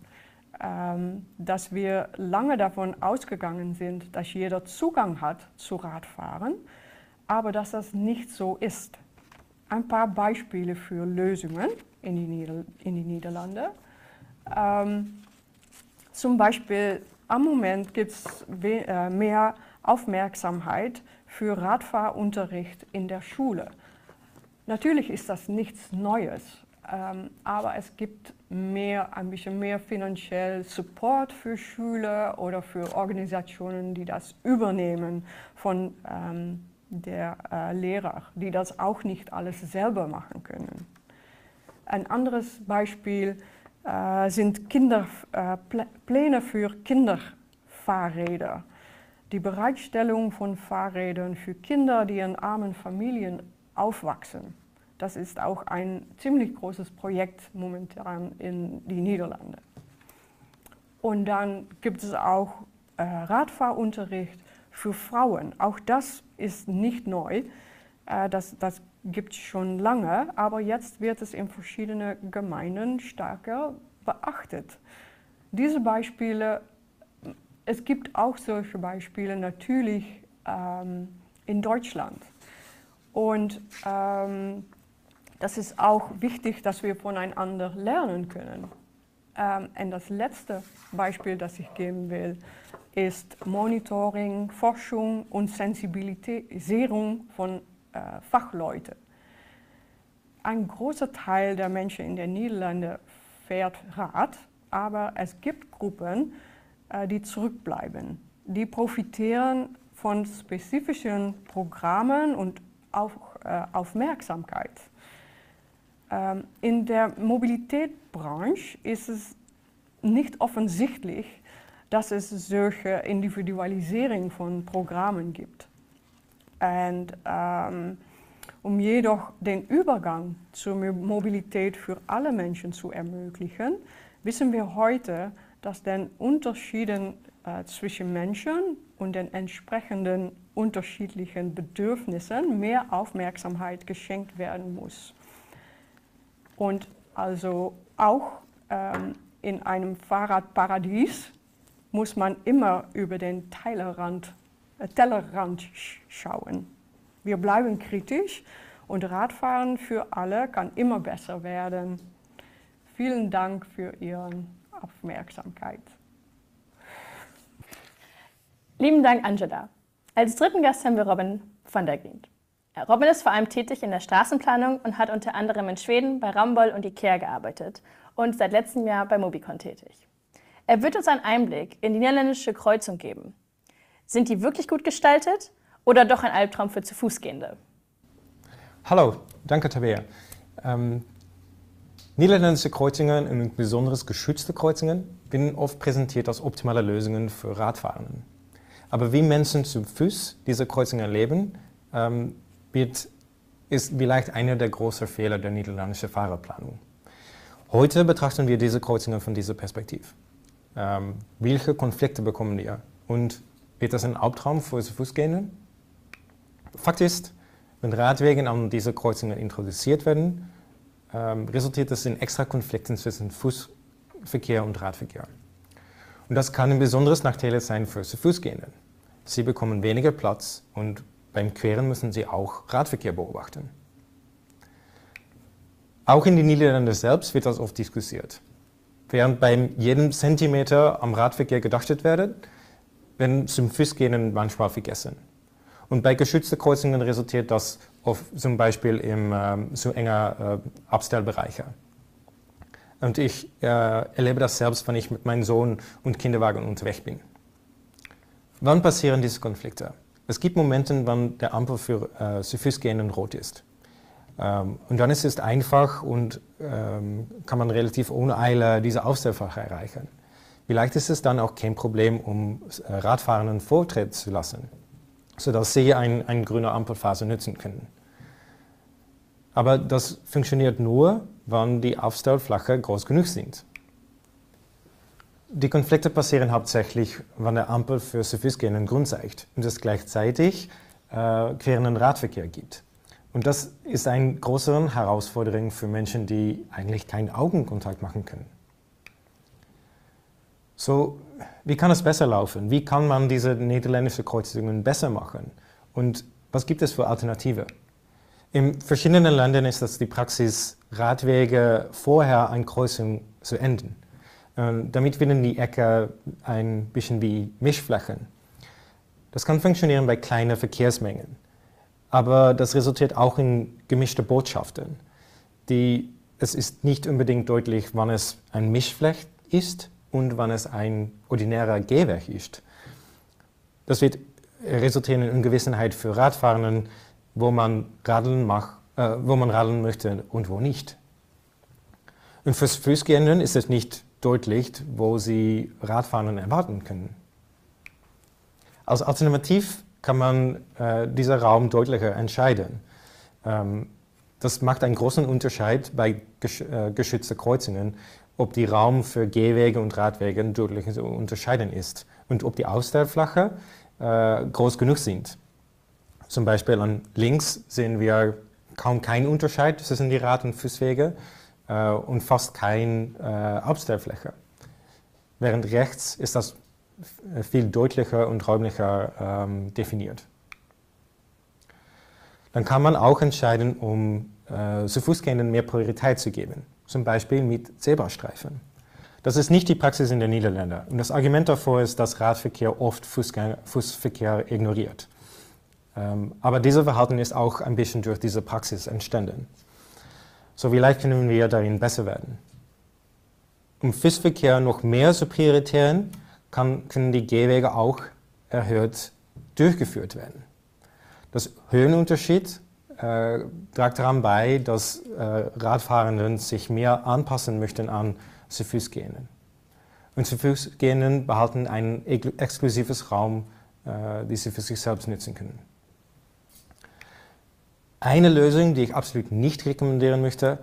Speaker 4: ähm, dass wir lange davon ausgegangen sind, dass jeder Zugang hat zu Radfahren, aber dass das nicht so ist. Ein paar Beispiele für Lösungen in die, Nieder in die Niederlande. Ähm, zum Beispiel am Moment gibt es äh, mehr Aufmerksamkeit für Radfahrunterricht in der Schule. Natürlich ist das nichts Neues, ähm, aber es gibt mehr, ein bisschen mehr finanziell Support für Schüler oder für Organisationen, die das übernehmen von ähm, der äh, Lehrer, die das auch nicht alles selber machen können. Ein anderes Beispiel äh, sind Kinder, äh, Pläne für Kinderfahrräder. Die Bereitstellung von Fahrrädern für Kinder, die in armen Familien aufwachsen. Das ist auch ein ziemlich großes Projekt momentan in die Niederlande. Und dann gibt es auch äh, Radfahrunterricht für Frauen. Auch das ist nicht neu. Äh, das, das gibt es schon lange, aber jetzt wird es in verschiedenen Gemeinden stärker beachtet. Diese Beispiele, es gibt auch solche Beispiele natürlich ähm, in Deutschland. Und ähm, das ist auch wichtig, dass wir voneinander lernen können. Ähm, und das letzte Beispiel, das ich geben will, ist Monitoring, Forschung und Sensibilisierung von äh, Fachleuten. Ein großer Teil der Menschen in den Niederlanden fährt Rad, aber es gibt Gruppen, äh, die zurückbleiben. Die profitieren von spezifischen Programmen und auch äh, Aufmerksamkeit. Ähm, in der Mobilitätsbranche ist es nicht offensichtlich, dass es solche Individualisierung von Programmen gibt. Und ähm, um jedoch den Übergang zur Mobilität für alle Menschen zu ermöglichen, wissen wir heute, dass den Unterschieden äh, zwischen Menschen und den entsprechenden unterschiedlichen Bedürfnissen mehr Aufmerksamkeit geschenkt werden muss. Und also auch ähm, in einem Fahrradparadies muss man immer über den Tellerrand, äh, Tellerrand schauen. Wir bleiben kritisch und Radfahren für alle kann immer besser werden. Vielen Dank für Ihre Aufmerksamkeit.
Speaker 2: Lieben Dank, Angela. Als dritten Gast haben wir Robin van der Grient. Robin ist vor allem tätig in der Straßenplanung und hat unter anderem in Schweden bei Ramboll und Ikea gearbeitet und seit letztem Jahr bei Mobicon tätig. Er wird uns einen Einblick in die niederländische Kreuzung geben. Sind die wirklich gut gestaltet oder doch ein Albtraum für zu Fußgehende?
Speaker 5: Hallo, danke Tabea. Ähm, niederländische Kreuzungen und besonders geschützte Kreuzungen werden oft präsentiert als optimale Lösungen für Radfahrenden. Aber wie Menschen zu Fuß diese Kreuzungen erleben, ähm, wird, ist vielleicht einer der großen Fehler der niederländischen Fahrradplanung. Heute betrachten wir diese Kreuzungen von dieser Perspektive. Ähm, welche Konflikte bekommen wir? Und wird das ein Albtraum für Fußgänger? Fakt ist, wenn Radwege an diese Kreuzungen introduziert werden, ähm, resultiert das in extra Konflikten zwischen Fußverkehr und Radverkehr. Und das kann ein besonderes Nachteil sein für Fußgänger. Sie bekommen weniger Platz und beim Queren müssen Sie auch Radverkehr beobachten. Auch in den Niederlanden selbst wird das oft diskutiert. Während bei jedem Zentimeter am Radverkehr gedachtet wird, werden zum Fußgehen manchmal vergessen. Und bei geschützten Kreuzungen resultiert das oft zum Beispiel in ähm, so enger äh, Abstellbereiche. Und ich äh, erlebe das selbst, wenn ich mit meinem Sohn und Kinderwagen unterwegs bin. Wann passieren diese Konflikte? Es gibt Momente, wann der Ampel für äh, Fußgehenden rot ist. Ähm, und dann ist es einfach und ähm, kann man relativ ohne Eile diese Aufstellfach erreichen. Vielleicht ist es dann auch kein Problem, um äh, Radfahrenden Vortritt zu lassen, sodass sie ein, eine grüne Ampelphase nutzen können. Aber das funktioniert nur, wenn die Aufstellfläche groß genug sind. Die Konflikte passieren hauptsächlich, wenn der Ampel für Fußgänger Grund zeigt und es gleichzeitig äh, querenden Radverkehr gibt. Und das ist eine große Herausforderung für Menschen, die eigentlich keinen Augenkontakt machen können. So, wie kann es besser laufen? Wie kann man diese niederländischen Kreuzungen besser machen? Und was gibt es für Alternative? In verschiedenen Ländern ist das die Praxis, Radwege vorher eine Kreuzung zu enden. Und damit werden die Äcker ein bisschen wie Mischflächen. Das kann funktionieren bei kleinen Verkehrsmengen, aber das resultiert auch in gemischte Botschaften. Die, es ist nicht unbedingt deutlich, wann es ein Mischfläche ist und wann es ein ordinärer Gehweg ist. Das wird resultieren in Ungewissenheit für Radfahrenden, wo man radeln, mach, äh, wo man radeln möchte und wo nicht. Und für Fußgehenden ist es nicht deutlich, wo sie Radfahrenden erwarten können. Als Alternativ kann man äh, dieser Raum deutlicher entscheiden. Ähm, das macht einen großen Unterschied bei gesch äh, geschützten Kreuzungen, ob die Raum für Gehwege und Radwege deutlich zu unterscheiden ist und ob die Ausstellfläche äh, groß genug sind. Zum Beispiel an links sehen wir kaum keinen Unterschied zwischen die Rad- und Fußwege äh, und fast keine äh, Abstellfläche. Während rechts ist das viel deutlicher und räumlicher ähm, definiert. Dann kann man auch entscheiden, um äh, zu Fußgängern mehr Priorität zu geben, zum Beispiel mit Zebrastreifen. Das ist nicht die Praxis in den Niederlanden. Und das Argument davor ist, dass Radverkehr oft Fußverkehr ignoriert. Ähm, aber dieses Verhalten ist auch ein bisschen durch diese Praxis entstanden. So vielleicht können wir darin besser werden. Um Fußverkehr noch mehr zu priorisieren, kann, können die Gehwege auch erhöht durchgeführt werden. Das Höhenunterschied äh, trägt daran bei, dass äh, Radfahrenden sich mehr anpassen möchten an zu Fußgehenden. Und zu Fußgehenden behalten ein exklusives Raum, äh, den sie für sich selbst nutzen können. Eine Lösung, die ich absolut nicht rekommendieren möchte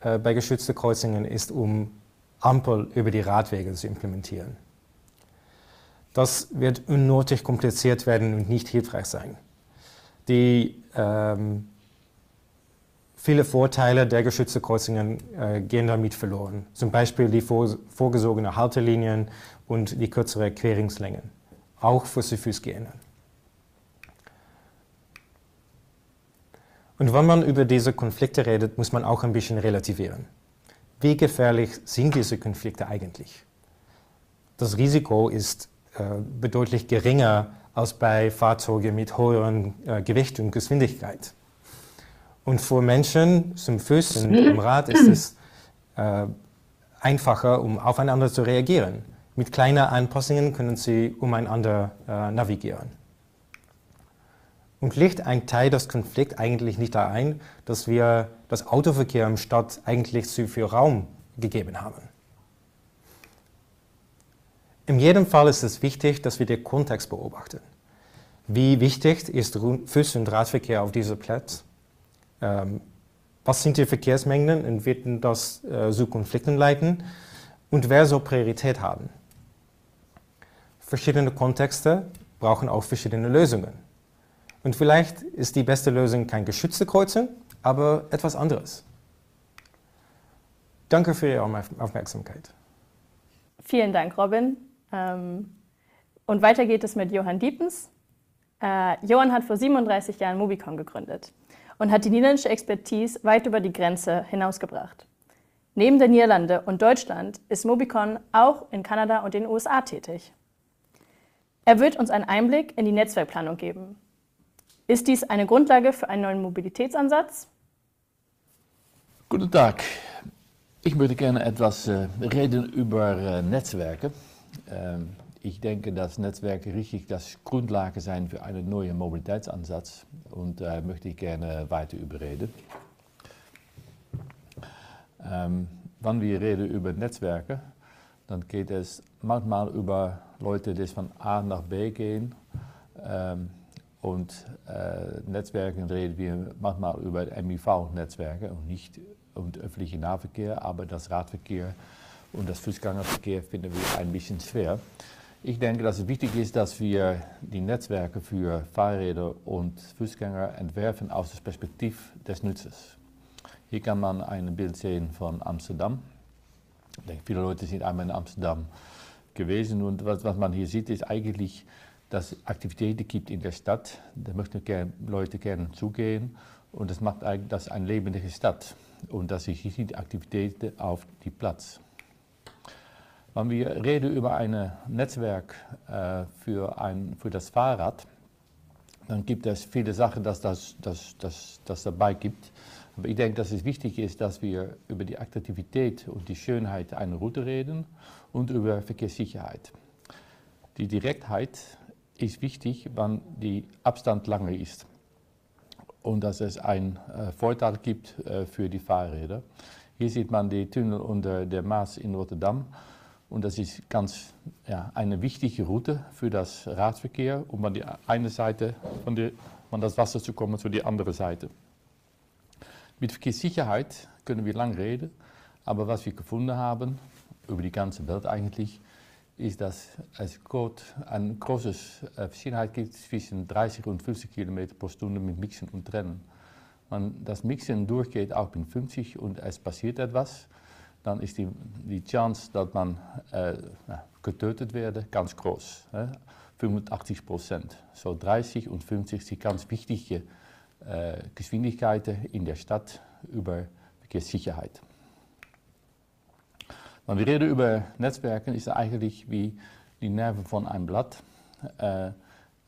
Speaker 5: äh, bei geschützten Kreuzungen, ist, um Ampel über die Radwege zu implementieren. Das wird unnötig kompliziert werden und nicht hilfreich sein. Die ähm, viele Vorteile der geschützten Kreuzungen äh, gehen damit verloren. Zum Beispiel die vor, vorgesogenen Haltelinien und die kürzeren Querungslängen, auch für Fußgänger. Und wenn man über diese Konflikte redet, muss man auch ein bisschen relativieren. Wie gefährlich sind diese Konflikte eigentlich? Das Risiko ist äh, bedeutlich geringer als bei Fahrzeugen mit hohem äh, Gewicht und Geschwindigkeit. Und für Menschen zum Füßen im Rad ist es äh, einfacher, um aufeinander zu reagieren. Mit kleinen Anpassungen können sie umeinander äh, navigieren. Und liegt ein Teil des Konflikts eigentlich nicht darin, dass wir das Autoverkehr im Stadt eigentlich zu viel Raum gegeben haben? In jedem Fall ist es wichtig, dass wir den Kontext beobachten. Wie wichtig ist Fuß- und Radverkehr auf diesem Platz? Ähm, was sind die Verkehrsmengen und wird das äh, zu Konflikten leiten? Und wer soll Priorität haben? Verschiedene Kontexte brauchen auch verschiedene Lösungen. Und vielleicht ist die beste Lösung kein geschützte Kreuzung, aber etwas anderes. Danke für Ihre Aufmerksamkeit.
Speaker 2: Vielen Dank, Robin. Ähm, und weiter geht es mit Johann Diepens. Äh, Johann hat vor 37 Jahren Mobicon gegründet und hat die niederländische Expertise weit über die Grenze hinausgebracht. Neben der Niederlande und Deutschland ist Mobicon auch in Kanada und den USA tätig. Er wird uns einen Einblick in die Netzwerkplanung geben. Ist dies eine Grundlage für einen neuen Mobilitätsansatz?
Speaker 6: Guten Tag. Ich möchte gerne etwas äh, reden über äh, Netzwerke. Ich denke, dass Netzwerke richtig das Grundlage sein für einen neuen Mobilitätsansatz und da möchte ich gerne weiter überreden. Ähm, wenn wir reden über Netzwerke, dann geht es manchmal über Leute, die von A nach B gehen. Ähm, und äh, Netzwerken reden wir manchmal über MIV-Netzwerke und nicht um öffentlichen Nahverkehr, aber das Radverkehr und das Fußgängerverkehr finden wir ein bisschen schwer. Ich denke, dass es wichtig ist, dass wir die Netzwerke für Fahrräder und Fußgänger entwerfen aus der Perspektive des Nutzers. Hier kann man ein Bild sehen von Amsterdam. Ich denke, viele Leute sind einmal in Amsterdam gewesen. Und was, was man hier sieht, ist eigentlich, dass es Aktivitäten gibt in der Stadt. Da möchten Leute gerne zugehen. Und das macht eigentlich das eine lebendige Stadt. Und das ist die Aktivitäten auf die Platz. Wenn wir reden über ein Netzwerk äh, für, ein, für das Fahrrad, dann gibt es viele Sachen, dass das, das, das, das dabei gibt. Aber ich denke, dass es wichtig ist, dass wir über die Attraktivität und die Schönheit einer Route reden und über Verkehrssicherheit. Die Direktheit ist wichtig, wenn der Abstand langer ist und dass es einen äh, Vorteil gibt äh, für die Fahrräder. Hier sieht man die Tunnel unter der Maas in Rotterdam und das ist ganz ja, eine wichtige Route für das Radverkehr, um an die eine Seite von, der, von das Wasser zu kommen zu der anderen Seite. Mit Verkehrssicherheit können wir lang reden, aber was wir gefunden haben, über die ganze Welt eigentlich, ist, dass es eine große äh, Verschiedenheit gibt zwischen 30 und 50 km pro Stunde mit Mixen und Trennen. Wenn das Mixen durchgeht auch mit 50 und es passiert etwas, dann ist die, die Chance, dass man äh, getötet wird, ganz groß. Äh, 85 Prozent. So 30 und 50 sind ganz wichtige äh, Geschwindigkeiten in der Stadt über Verkehrssicherheit. Wenn wir reden über Netzwerken, ist es eigentlich wie die Nerven von einem Blatt. Äh,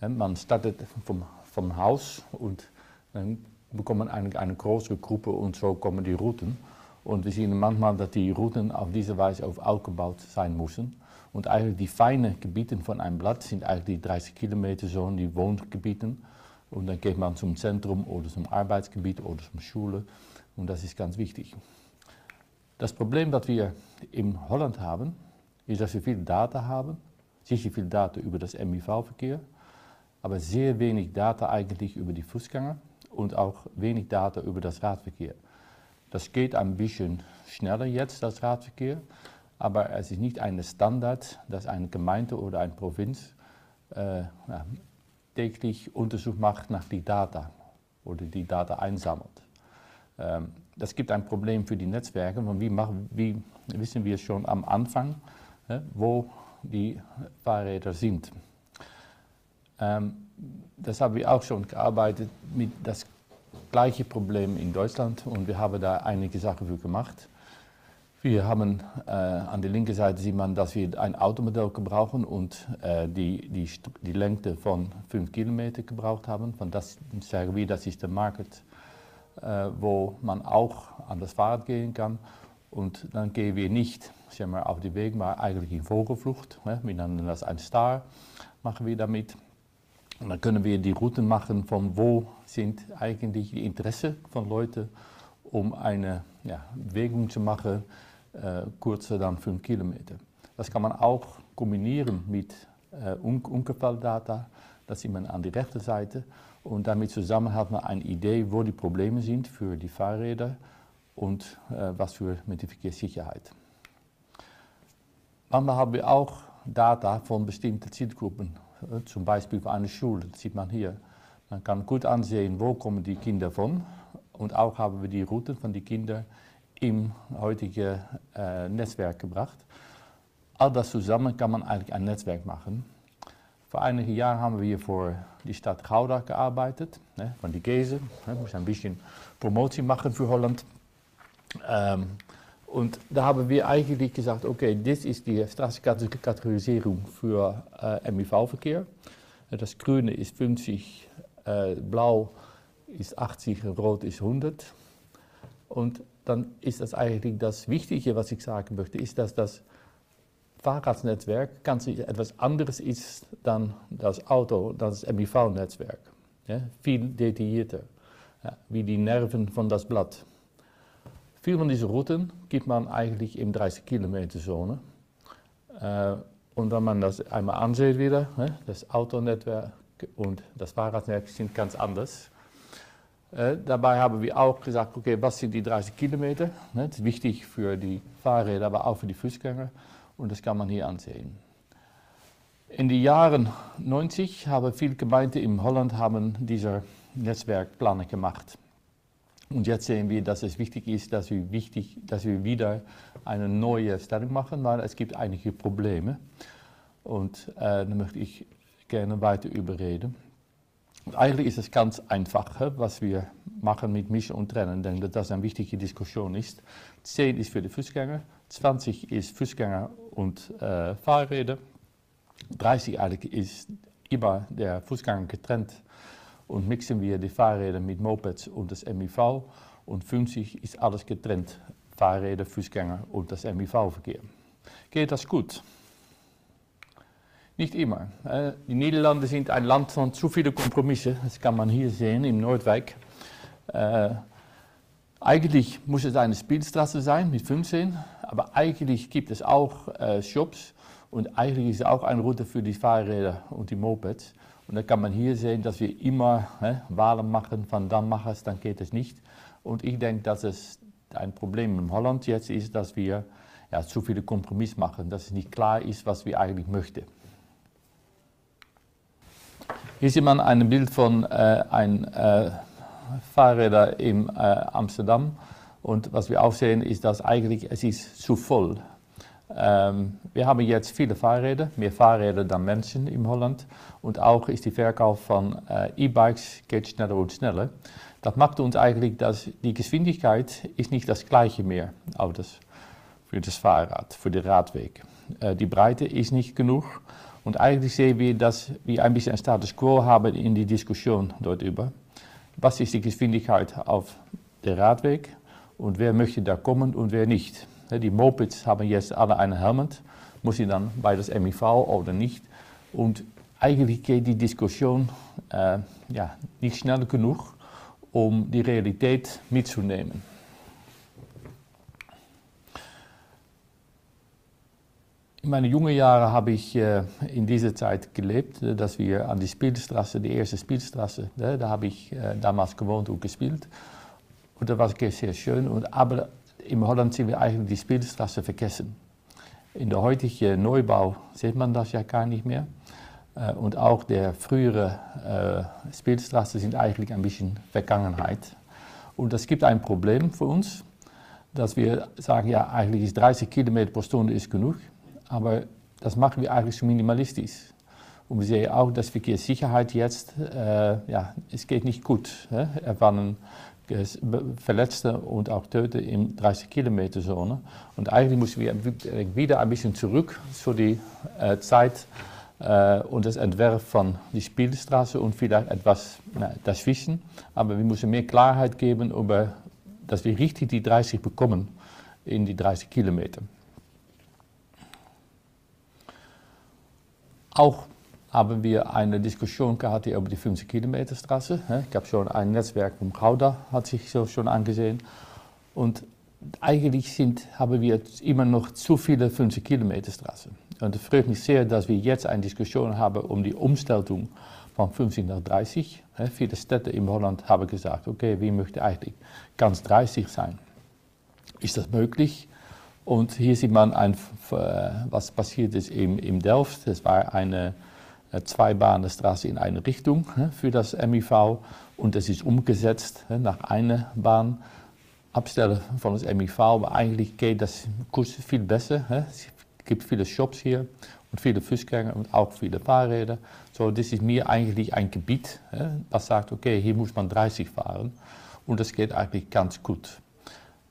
Speaker 6: man startet vom, vom Haus und dann bekommt man eine, eine größere Gruppe und so kommen die Routen. Und wir sehen manchmal, dass die Routen auf diese Weise auch aufgebaut sein müssen. Und eigentlich die feinen Gebiete von einem Blatt sind eigentlich die 30 Kilometer Zonen, die Wohngebieten. Und dann geht man zum Zentrum oder zum Arbeitsgebiet oder zum Schule. Und das ist ganz wichtig. Das Problem, das wir in Holland haben, ist, dass wir viel Data haben. Sicher viel Data über das MIV-Verkehr, aber sehr wenig Data eigentlich über die Fußgänger und auch wenig Data über das Radverkehr. Das geht ein bisschen schneller jetzt, das Radverkehr, aber es ist nicht ein Standard, dass eine Gemeinde oder eine Provinz äh, täglich Untersuch macht nach die Data oder die Data einsammelt. Ähm, das gibt ein Problem für die Netzwerke, und wie, machen, wie wissen wir schon am Anfang, äh, wo die Fahrräder sind. Ähm, das haben wir auch schon gearbeitet mit das gleiche Problem in Deutschland und wir haben da einige Sachen für gemacht. Wir haben äh, an der linken Seite sieht man, dass wir ein Automodell gebrauchen und äh, die, die, die Länge von 5 Kilometer gebraucht haben. Von das sagen wir, das ist der Market, äh, wo man auch an das Fahrrad gehen kann. Und dann gehen wir nicht sagen auf die Weg, aber eigentlich in Vogelflucht. Ne? Wir nennen das ein Star, machen wir damit. Und dann können wir die Routen machen, von wo sind eigentlich die Interessen von Leuten, um eine ja, Bewegung zu machen, äh, kürzer dann 5 Kilometer. Das kann man auch kombinieren mit äh, Un Unfalldata, das sieht man an der rechten Seite. Und damit zusammen hat man eine Idee, wo die Probleme sind für die Fahrräder und äh, was für mit der Verkehrssicherheit. Manchmal haben wir auch Data von bestimmten Zielgruppen zum Beispiel für eine Schule, das sieht man hier. Man kann gut ansehen, wo kommen die Kinder von. Und auch haben wir die Routen von den Kindern im heutigen äh, Netzwerk gebracht. All das zusammen kann man eigentlich ein Netzwerk machen. Vor einigen Jahren haben wir für die Stadt Gouda gearbeitet, ne, von die Gese. Ne, ein bisschen Promotie machen für Holland. Ähm, und da haben wir eigentlich gesagt, okay, das ist die Straßenkategorisierung für äh, MIV-Verkehr. Das Grüne ist 50, äh, Blau ist 80, Rot ist 100. Und dann ist das eigentlich das Wichtige, was ich sagen möchte, ist, dass das Fahrradnetzwerk ganz etwas anderes ist dann das Auto, das MIV-Netzwerk. Ja, viel detaillierter, ja, wie die Nerven von das Blatt. Viele von diesen Routen gibt man eigentlich im 30 Kilometer Zone. Äh, und wenn man das einmal ansieht wieder, ne, das Autonetzwerk und das Fahrradnetzwerk sind ganz anders. Äh, dabei haben wir auch gesagt, okay, was sind die 30 Kilometer? Ne, das ist wichtig für die Fahrräder, aber auch für die Fußgänger. Und das kann man hier ansehen. In den Jahren 90 haben viele Gemeinden in Holland haben diese Netzwerkpläne gemacht. Und jetzt sehen wir, dass es wichtig ist, dass wir, wichtig, dass wir wieder eine neue Stellung machen, weil es gibt einige Probleme. Und äh, da möchte ich gerne weiter überreden. Und eigentlich ist es ganz einfach, was wir machen mit Mischen und Trennen. Ich denke, dass das eine wichtige Diskussion ist. 10 ist für die Fußgänger, 20 ist Fußgänger und äh, Fahrräder, 30 eigentlich ist immer der Fußgänger getrennt und mixen wir die Fahrräder mit Mopeds und das MIV und 50 ist alles getrennt, Fahrräder, Fußgänger und das MIV-Verkehr. Geht das gut? Nicht immer. Äh, die Niederlande sind ein Land von zu vielen Kompromissen, das kann man hier sehen im Nordwijk. Äh, eigentlich muss es eine Spielstraße sein mit 15, aber eigentlich gibt es auch äh, Shops und eigentlich ist es auch eine Route für die Fahrräder und die Mopeds. Und da kann man hier sehen, dass wir immer hè, Wahlen machen, von dann machen es, dann geht es nicht. Und ich denke, dass es ein Problem in Holland jetzt ist, dass wir ja, zu viele Kompromisse machen, dass es nicht klar ist, was wir eigentlich möchten. Hier sieht man ein Bild von äh, einem äh, Fahrräder in äh, Amsterdam. Und was wir auch sehen, ist, dass eigentlich es ist zu voll. Ähm, wir haben jetzt viele Fahrräder, mehr Fahrräder dann Menschen in Holland. Und auch ist die Verkauf von äh, E-Bikes geht schneller und schneller. Das macht uns eigentlich, dass die Geschwindigkeit ist nicht das gleiche mehr auf das, für das Fahrrad, für den Radweg. Äh, die Breite ist nicht genug. Und eigentlich sehen wir, dass wir ein bisschen Status quo haben in die Diskussion dort über. Was ist die Geschwindigkeit auf der Radweg und wer möchte da kommen und wer nicht? Die Mopeds haben jetzt alle einen Helmet, muss sie dann bei das MIV oder nicht? Und eigentlich geht die Diskussion äh, ja, nicht schnell genug, um die Realität mitzunehmen. In meinen jungen Jahren habe ich äh, in dieser Zeit gelebt, dass wir an die Spielstraße, die erste Spielstraße, da habe ich äh, damals gewohnt und gespielt. Und das war sehr schön. Und, aber in Holland sind wir eigentlich die Spielstraße vergessen. In der heutigen Neubau sieht man das ja gar nicht mehr. Äh, und auch der frühere äh, Spielstraße sind eigentlich ein bisschen Vergangenheit. Und das gibt ein Problem für uns, dass wir sagen, ja, eigentlich ist 30 Kilometer pro Stunde ist genug. Aber das machen wir eigentlich minimalistisch. Und wir sehen auch, dass Verkehrssicherheit jetzt, äh, ja, es geht nicht gut. Hè? Er waren Verletzte und auch Tote in 30 Kilometer Zone. Und eigentlich müssen wir wieder ein bisschen zurück zu der äh, Zeit äh, und das Entwerf von der Spielstraße und vielleicht etwas na, dazwischen. Aber wir müssen mehr Klarheit geben, über, dass wir richtig die 30 bekommen in die 30 Kilometer. Auch haben wir eine Diskussion gehabt über die 50 Kilometer Straße. Ich habe schon ein Netzwerk um Gouda, hat sich schon angesehen. Und eigentlich sind, haben wir immer noch zu viele 50 Kilometer Straßen. Und es freut mich sehr, dass wir jetzt eine Diskussion haben um die Umstellung von 50 nach 30. Viele Städte in Holland haben gesagt, okay, wir möchten eigentlich ganz 30 sein. Ist das möglich? Und hier sieht man, ein, äh, was passiert ist im Delft. Es war eine äh, Zweibahnstraße in eine Richtung für das MIV und es ist umgesetzt nach einer Bahn. Abstellen von das MIV, aber eigentlich geht das Kurs viel besser. Es gibt viele Shops hier und viele Fußgänger und auch viele Fahrräder. So, das ist mir eigentlich ein Gebiet, das sagt, okay, hier muss man 30 fahren und das geht eigentlich ganz gut.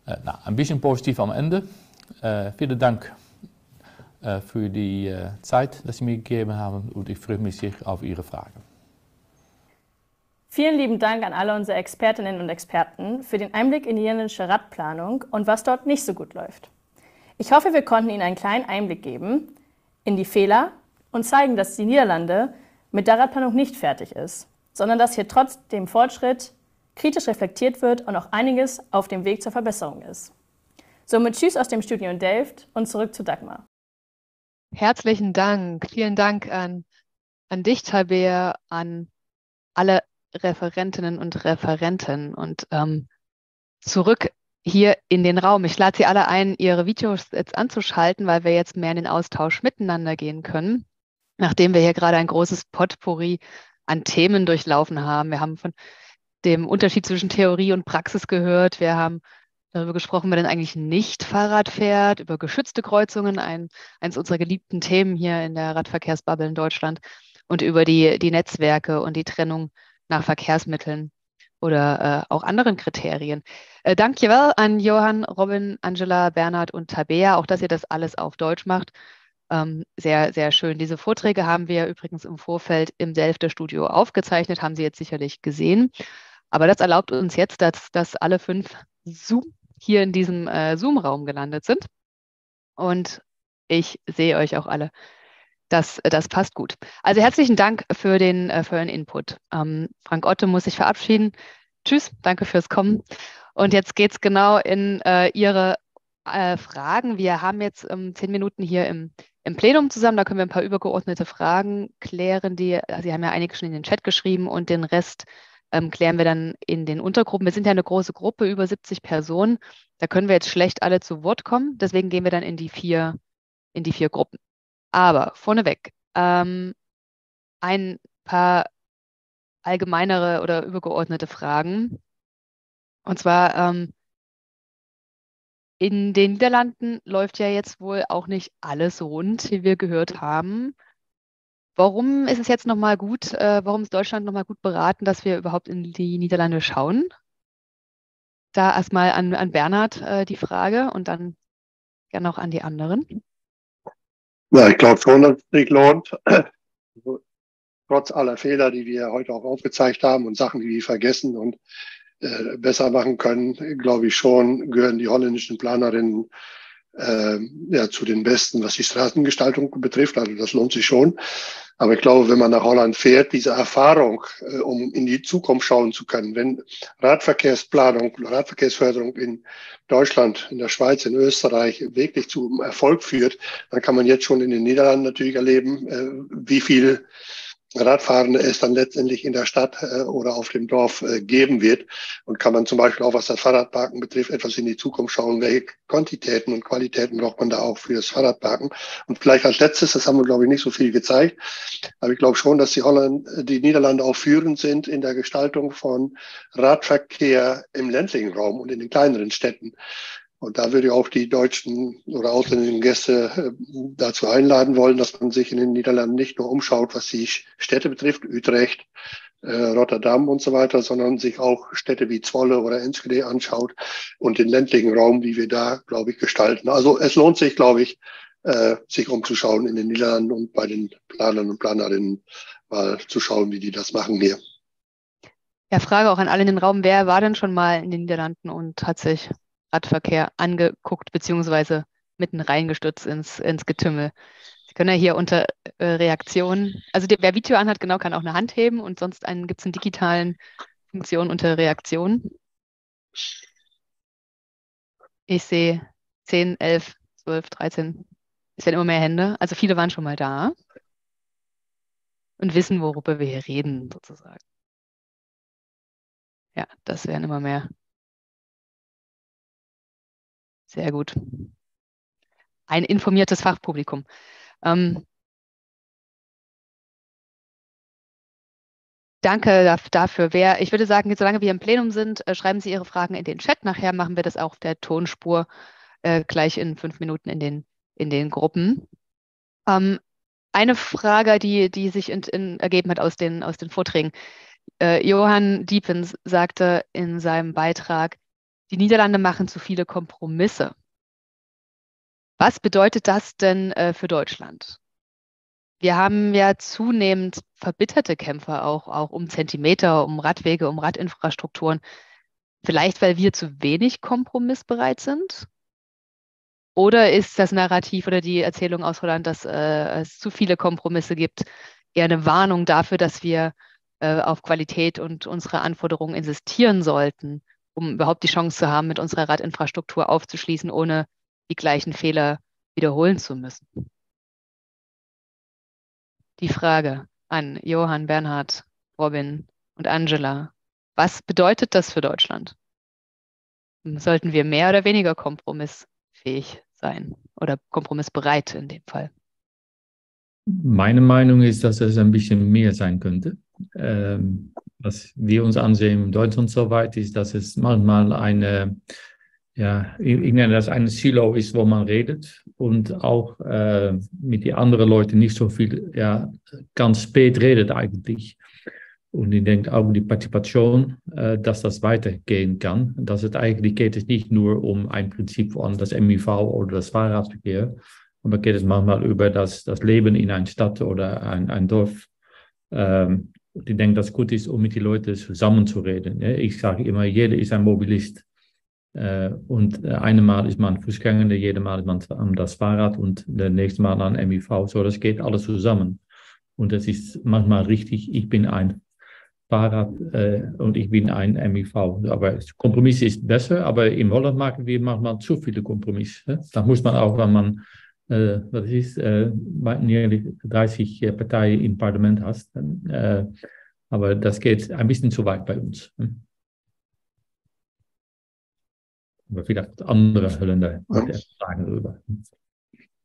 Speaker 6: Äh, na, ein bisschen positiv am Ende. Äh, vielen Dank für die äh, Zeit, die Sie mir gegeben haben und ich freue mich sehr auf Ihre Fragen.
Speaker 2: Vielen lieben Dank an alle unsere Expertinnen und Experten für den Einblick in die niederländische Radplanung und was dort nicht so gut läuft. Ich hoffe, wir konnten Ihnen einen kleinen Einblick geben in die Fehler und zeigen, dass die Niederlande mit der Radplanung nicht fertig ist, sondern dass hier trotz dem Fortschritt kritisch reflektiert wird und auch einiges auf dem Weg zur Verbesserung ist. Somit Tschüss aus dem Studio in Delft und zurück zu Dagmar.
Speaker 1: Herzlichen Dank. Vielen Dank an, an dich, Tabea, an alle Referentinnen und Referenten und ähm, zurück hier in den Raum. Ich lade Sie alle ein, Ihre Videos jetzt anzuschalten, weil wir jetzt mehr in den Austausch miteinander gehen können, nachdem wir hier gerade ein großes Potpourri an Themen durchlaufen haben. Wir haben von dem Unterschied zwischen Theorie und Praxis gehört. Wir haben darüber gesprochen, wer denn eigentlich nicht Fahrrad fährt, über geschützte Kreuzungen, ein, eines unserer geliebten Themen hier in der Radverkehrsbubble in Deutschland, und über die, die Netzwerke und die Trennung nach Verkehrsmitteln oder äh, auch anderen Kriterien. Äh, danke an Johann, Robin, Angela, Bernhard und Tabea, auch dass ihr das alles auf Deutsch macht. Ähm, sehr, sehr schön. Diese Vorträge haben wir übrigens im Vorfeld im Delfter Studio aufgezeichnet, haben Sie jetzt sicherlich gesehen. Aber das erlaubt uns jetzt, dass, dass alle fünf Zoom hier in diesem äh, Zoom-Raum gelandet sind. Und ich sehe euch auch alle. Das, das passt gut. Also herzlichen Dank für den, äh, für den Input. Ähm, Frank Otte muss sich verabschieden. Tschüss, danke fürs Kommen. Und jetzt geht es genau in äh, Ihre äh, Fragen. Wir haben jetzt ähm, zehn Minuten hier im, im Plenum zusammen. Da können wir ein paar übergeordnete Fragen klären. Die, äh, Sie haben ja einige schon in den Chat geschrieben und den Rest ähm, klären wir dann in den Untergruppen. Wir sind ja eine große Gruppe, über 70 Personen. Da können wir jetzt schlecht alle zu Wort kommen. Deswegen gehen wir dann in die vier, in die vier Gruppen. Aber vorneweg, ähm, ein paar allgemeinere oder übergeordnete Fragen. Und zwar, ähm, in den Niederlanden läuft ja jetzt wohl auch nicht alles rund, wie wir gehört haben. Warum ist es jetzt nochmal gut, äh, warum ist Deutschland nochmal gut beraten, dass wir überhaupt in die Niederlande schauen? Da erstmal an, an Bernhard äh, die Frage und dann gerne auch an die anderen.
Speaker 3: Ja, ich glaube schon, dass es sich lohnt. [clears throat] Trotz aller Fehler, die wir heute auch aufgezeigt haben und Sachen, die wir vergessen und äh, besser machen können, glaube ich schon, gehören die holländischen Planerinnen äh, ja, zu den Besten, was die Straßengestaltung betrifft. Also das lohnt sich schon. Aber ich glaube, wenn man nach Holland fährt, diese Erfahrung, äh, um in die Zukunft schauen zu können, wenn Radverkehrsplanung, Radverkehrsförderung in Deutschland, in der Schweiz, in Österreich wirklich zum Erfolg führt, dann kann man jetzt schon in den Niederlanden natürlich erleben, äh, wie viel Radfahrende es dann letztendlich in der Stadt äh, oder auf dem Dorf äh, geben wird. Und kann man zum Beispiel auch, was das Fahrradparken betrifft, etwas in die Zukunft schauen, welche Quantitäten und Qualitäten braucht man da auch für das Fahrradparken. Und vielleicht als letztes, das haben wir, glaube ich, nicht so viel gezeigt, aber ich glaube schon, dass die, Holland, die Niederlande auch führend sind in der Gestaltung von Radverkehr im ländlichen Raum und in den kleineren Städten. Und da würde ich auch die deutschen oder ausländischen Gäste äh, dazu einladen wollen, dass man sich in den Niederlanden nicht nur umschaut, was die Städte betrifft, Utrecht, äh, Rotterdam und so weiter, sondern sich auch Städte wie Zwolle oder Enschede anschaut und den ländlichen Raum, wie wir da, glaube ich, gestalten. Also es lohnt sich, glaube ich, äh, sich umzuschauen in den Niederlanden und bei den Planern und Planerinnen mal zu schauen, wie die das machen hier.
Speaker 1: Ja, Frage auch an alle in den Raum. Wer war denn schon mal in den Niederlanden und hat sich Radverkehr angeguckt beziehungsweise mitten reingestürzt ins, ins Getümmel. Sie können ja hier unter äh, Reaktion, also der, wer Video anhat, genau, kann auch eine Hand heben und sonst gibt es einen digitalen Funktion unter Reaktion. Ich sehe 10, 11, 12, 13. Es werden immer mehr Hände. Also viele waren schon mal da und wissen, worüber wir hier reden, sozusagen. Ja, das werden immer mehr. Sehr gut. Ein informiertes Fachpublikum. Ähm, danke dafür. Wer, ich würde sagen, solange wir im Plenum sind, äh, schreiben Sie Ihre Fragen in den Chat. Nachher machen wir das auch auf der Tonspur äh, gleich in fünf Minuten in den, in den Gruppen. Ähm, eine Frage, die, die sich in, in ergeben hat aus den, aus den Vorträgen. Äh, Johann Diepens sagte in seinem Beitrag, die Niederlande machen zu viele Kompromisse. Was bedeutet das denn äh, für Deutschland? Wir haben ja zunehmend verbitterte Kämpfe auch, auch um Zentimeter, um Radwege, um Radinfrastrukturen. Vielleicht, weil wir zu wenig kompromissbereit sind? Oder ist das Narrativ oder die Erzählung aus Holland, dass äh, es zu viele Kompromisse gibt, eher eine Warnung dafür, dass wir äh, auf Qualität und unsere Anforderungen insistieren sollten? Um überhaupt die Chance zu haben, mit unserer Radinfrastruktur aufzuschließen, ohne die gleichen Fehler wiederholen zu müssen. Die Frage an Johann, Bernhard, Robin und Angela. Was bedeutet das für Deutschland? Sollten wir mehr oder weniger kompromissfähig sein oder kompromissbereit in dem Fall?
Speaker 6: Meine Meinung ist, dass es ein bisschen mehr sein könnte. Ähm, was wir uns ansehen in Deutschland so weit ist, dass es manchmal eine, ja, ich nenne das eine Silo ist, wo man redet und auch äh, mit den anderen Leuten nicht so viel, ja, ganz spät redet eigentlich. Und ich denke auch die Partizipation, äh, dass das weitergehen kann. Dass es eigentlich geht es nicht nur um ein Prinzip von das MIV oder das Fahrradverkehr, aber geht es manchmal über das, das Leben in einer Stadt oder ein, ein Dorf. Ähm, ich denke, dass gut ist, um mit den Leuten zusammenzureden. Ich sage immer, jeder ist ein Mobilist. Äh, und einmal ist man Fußgänger, jedes Mal ist man am das Fahrrad und das nächste Mal an MIV. So, das geht alles zusammen. Und es ist manchmal richtig, ich bin ein Fahrrad äh, und ich bin ein MIV. Aber Kompromiss ist besser, aber in Holland machen wir manchmal zu viele Kompromisse. Da muss man auch, wenn man äh, was ist, äh, 30 äh, Parteien im Parlament hast, äh, aber das geht ein bisschen zu weit bei uns. Aber vielleicht andere Holländer sagen darüber.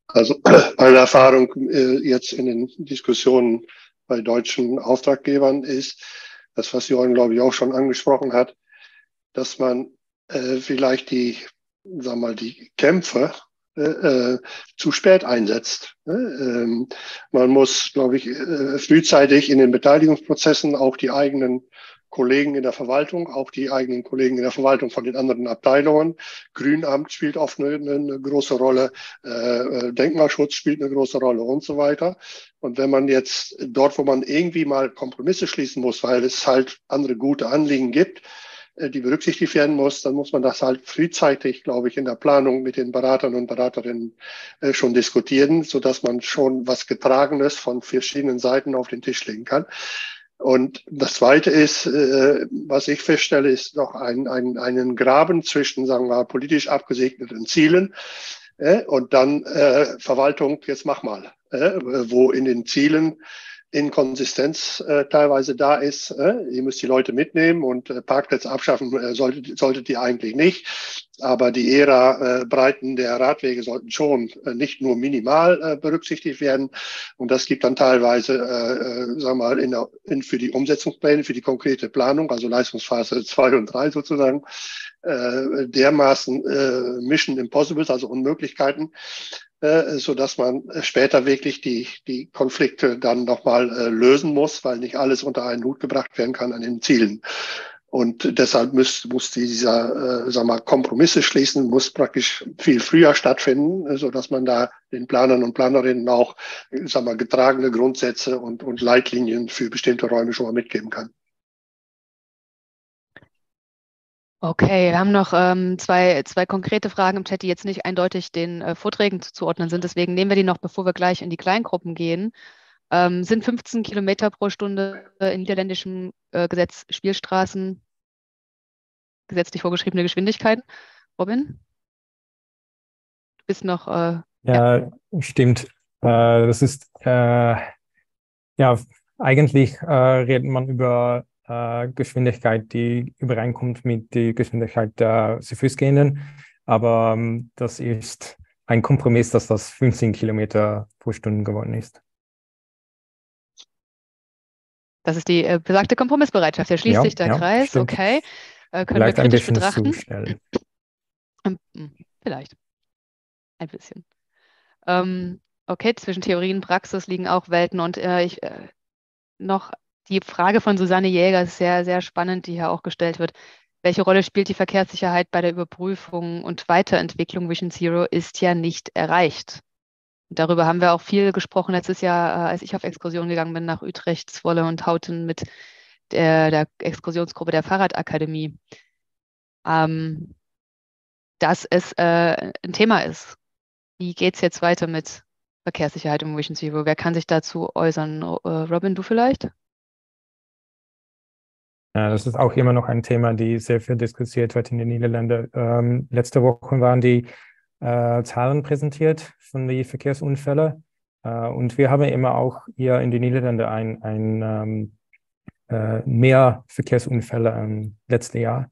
Speaker 3: Also [clears throat] meine Erfahrung äh, jetzt in den Diskussionen bei deutschen Auftraggebern ist, das, was Johann, glaube ich, auch schon angesprochen hat, dass man äh, vielleicht die, wir mal, die Kämpfe äh, äh, zu spät einsetzt. Ne? Ähm, man muss, glaube ich, äh, frühzeitig in den Beteiligungsprozessen auch die eigenen Kollegen in der Verwaltung, auch die eigenen Kollegen in der Verwaltung von den anderen Abteilungen. Grünamt spielt oft eine, eine große Rolle, äh, äh, Denkmalschutz spielt eine große Rolle und so weiter. Und wenn man jetzt dort, wo man irgendwie mal Kompromisse schließen muss, weil es halt andere gute Anliegen gibt, die berücksichtigt werden muss, dann muss man das halt frühzeitig, glaube ich, in der Planung mit den Beratern und Beraterinnen äh, schon diskutieren, so dass man schon was Getragenes von verschiedenen Seiten auf den Tisch legen kann. Und das Zweite ist, äh, was ich feststelle, ist noch ein, ein, einen Graben zwischen, sagen wir, politisch abgesegneten Zielen äh, und dann äh, Verwaltung, jetzt mach mal, äh, wo in den Zielen Inkonsistenz äh, teilweise da ist. Äh, ihr müsst die Leute mitnehmen und äh, Parkplätze abschaffen äh, solltet, solltet ihr eigentlich nicht. Aber die Ära-Breiten äh, der Radwege sollten schon äh, nicht nur minimal äh, berücksichtigt werden. Und das gibt dann teilweise, äh, äh, sagen wir mal, in der, in, für die Umsetzungspläne, für die konkrete Planung, also Leistungsphase zwei und drei sozusagen, äh, dermaßen äh, Mission Impossibles, also Unmöglichkeiten, so dass man später wirklich die, die Konflikte dann nochmal äh, lösen muss, weil nicht alles unter einen Hut gebracht werden kann an den Zielen. Und deshalb muss, muss dieser, äh, sag mal, Kompromisse schließen, muss praktisch viel früher stattfinden, so dass man da den Planern und Planerinnen auch, sag mal, getragene Grundsätze und, und Leitlinien für bestimmte Räume schon mal mitgeben kann.
Speaker 1: Okay, wir haben noch ähm, zwei, zwei konkrete Fragen im Chat, die jetzt nicht eindeutig den äh, Vorträgen zuzuordnen sind. Deswegen nehmen wir die noch, bevor wir gleich in die Kleingruppen gehen. Ähm, sind 15 Kilometer pro Stunde in niederländischem äh, Gesetz Spielstraßen gesetzlich vorgeschriebene Geschwindigkeiten? Robin? Du bist noch. Äh,
Speaker 5: ja, ja, stimmt. Äh, das ist, äh, ja, eigentlich äh, redet man über äh, Geschwindigkeit, die übereinkommt mit der Geschwindigkeit der zu Fuß gehenden. Aber ähm, das ist ein Kompromiss, dass das 15 Kilometer pro Stunde geworden ist.
Speaker 1: Das ist die äh, besagte Kompromissbereitschaft. Hier schließt ja, sich der ja, Kreis. Stimmt. Okay. Äh, können Vielleicht wir kritisch betrachten. Ähm, hm, vielleicht. Ein bisschen. Ähm, okay, zwischen Theorie und Praxis liegen auch Welten und äh, ich äh, noch die Frage von Susanne Jäger ist sehr, sehr spannend, die hier auch gestellt wird. Welche Rolle spielt die Verkehrssicherheit bei der Überprüfung und Weiterentwicklung Vision Zero ist ja nicht erreicht. Darüber haben wir auch viel gesprochen letztes Jahr, äh, als ich auf Exkursion gegangen bin nach Utrecht, Zwolle und Hauten mit der, der Exkursionsgruppe der Fahrradakademie, ähm, dass es äh, ein Thema ist. Wie geht es jetzt weiter mit Verkehrssicherheit im Vision Zero? Wer kann sich dazu äußern? Äh, Robin, du vielleicht?
Speaker 5: Ja, das ist auch immer noch ein Thema, die sehr viel diskutiert wird in den Niederlanden. Ähm, letzte Woche waren die äh, Zahlen präsentiert von den Verkehrsunfällen. Äh, und wir haben immer auch hier in den Niederlanden ein, ein ähm, äh, mehr Verkehrsunfälle im letzten Jahr.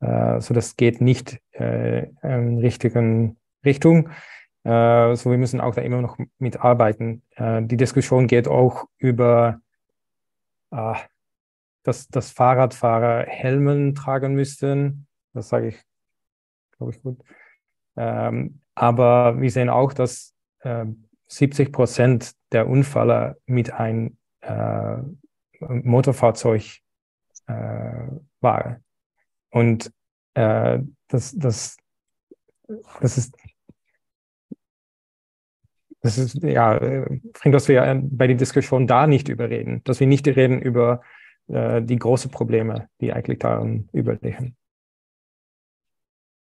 Speaker 5: Äh, so das geht nicht äh, in richtigen Richtung. Äh, so wir müssen auch da immer noch mitarbeiten. Äh, die Diskussion geht auch über äh, dass, dass Fahrradfahrer Helmen tragen müssten. Das sage ich, glaube ich, gut. Ähm, aber wir sehen auch, dass äh, 70 Prozent der Unfälle mit einem äh, Motorfahrzeug äh, waren. Und äh, das, das, das ist das ist, ja, bringt, dass wir bei der Diskussion da nicht überreden, dass wir nicht reden über äh, die großen Probleme, die eigentlich daran überliegen.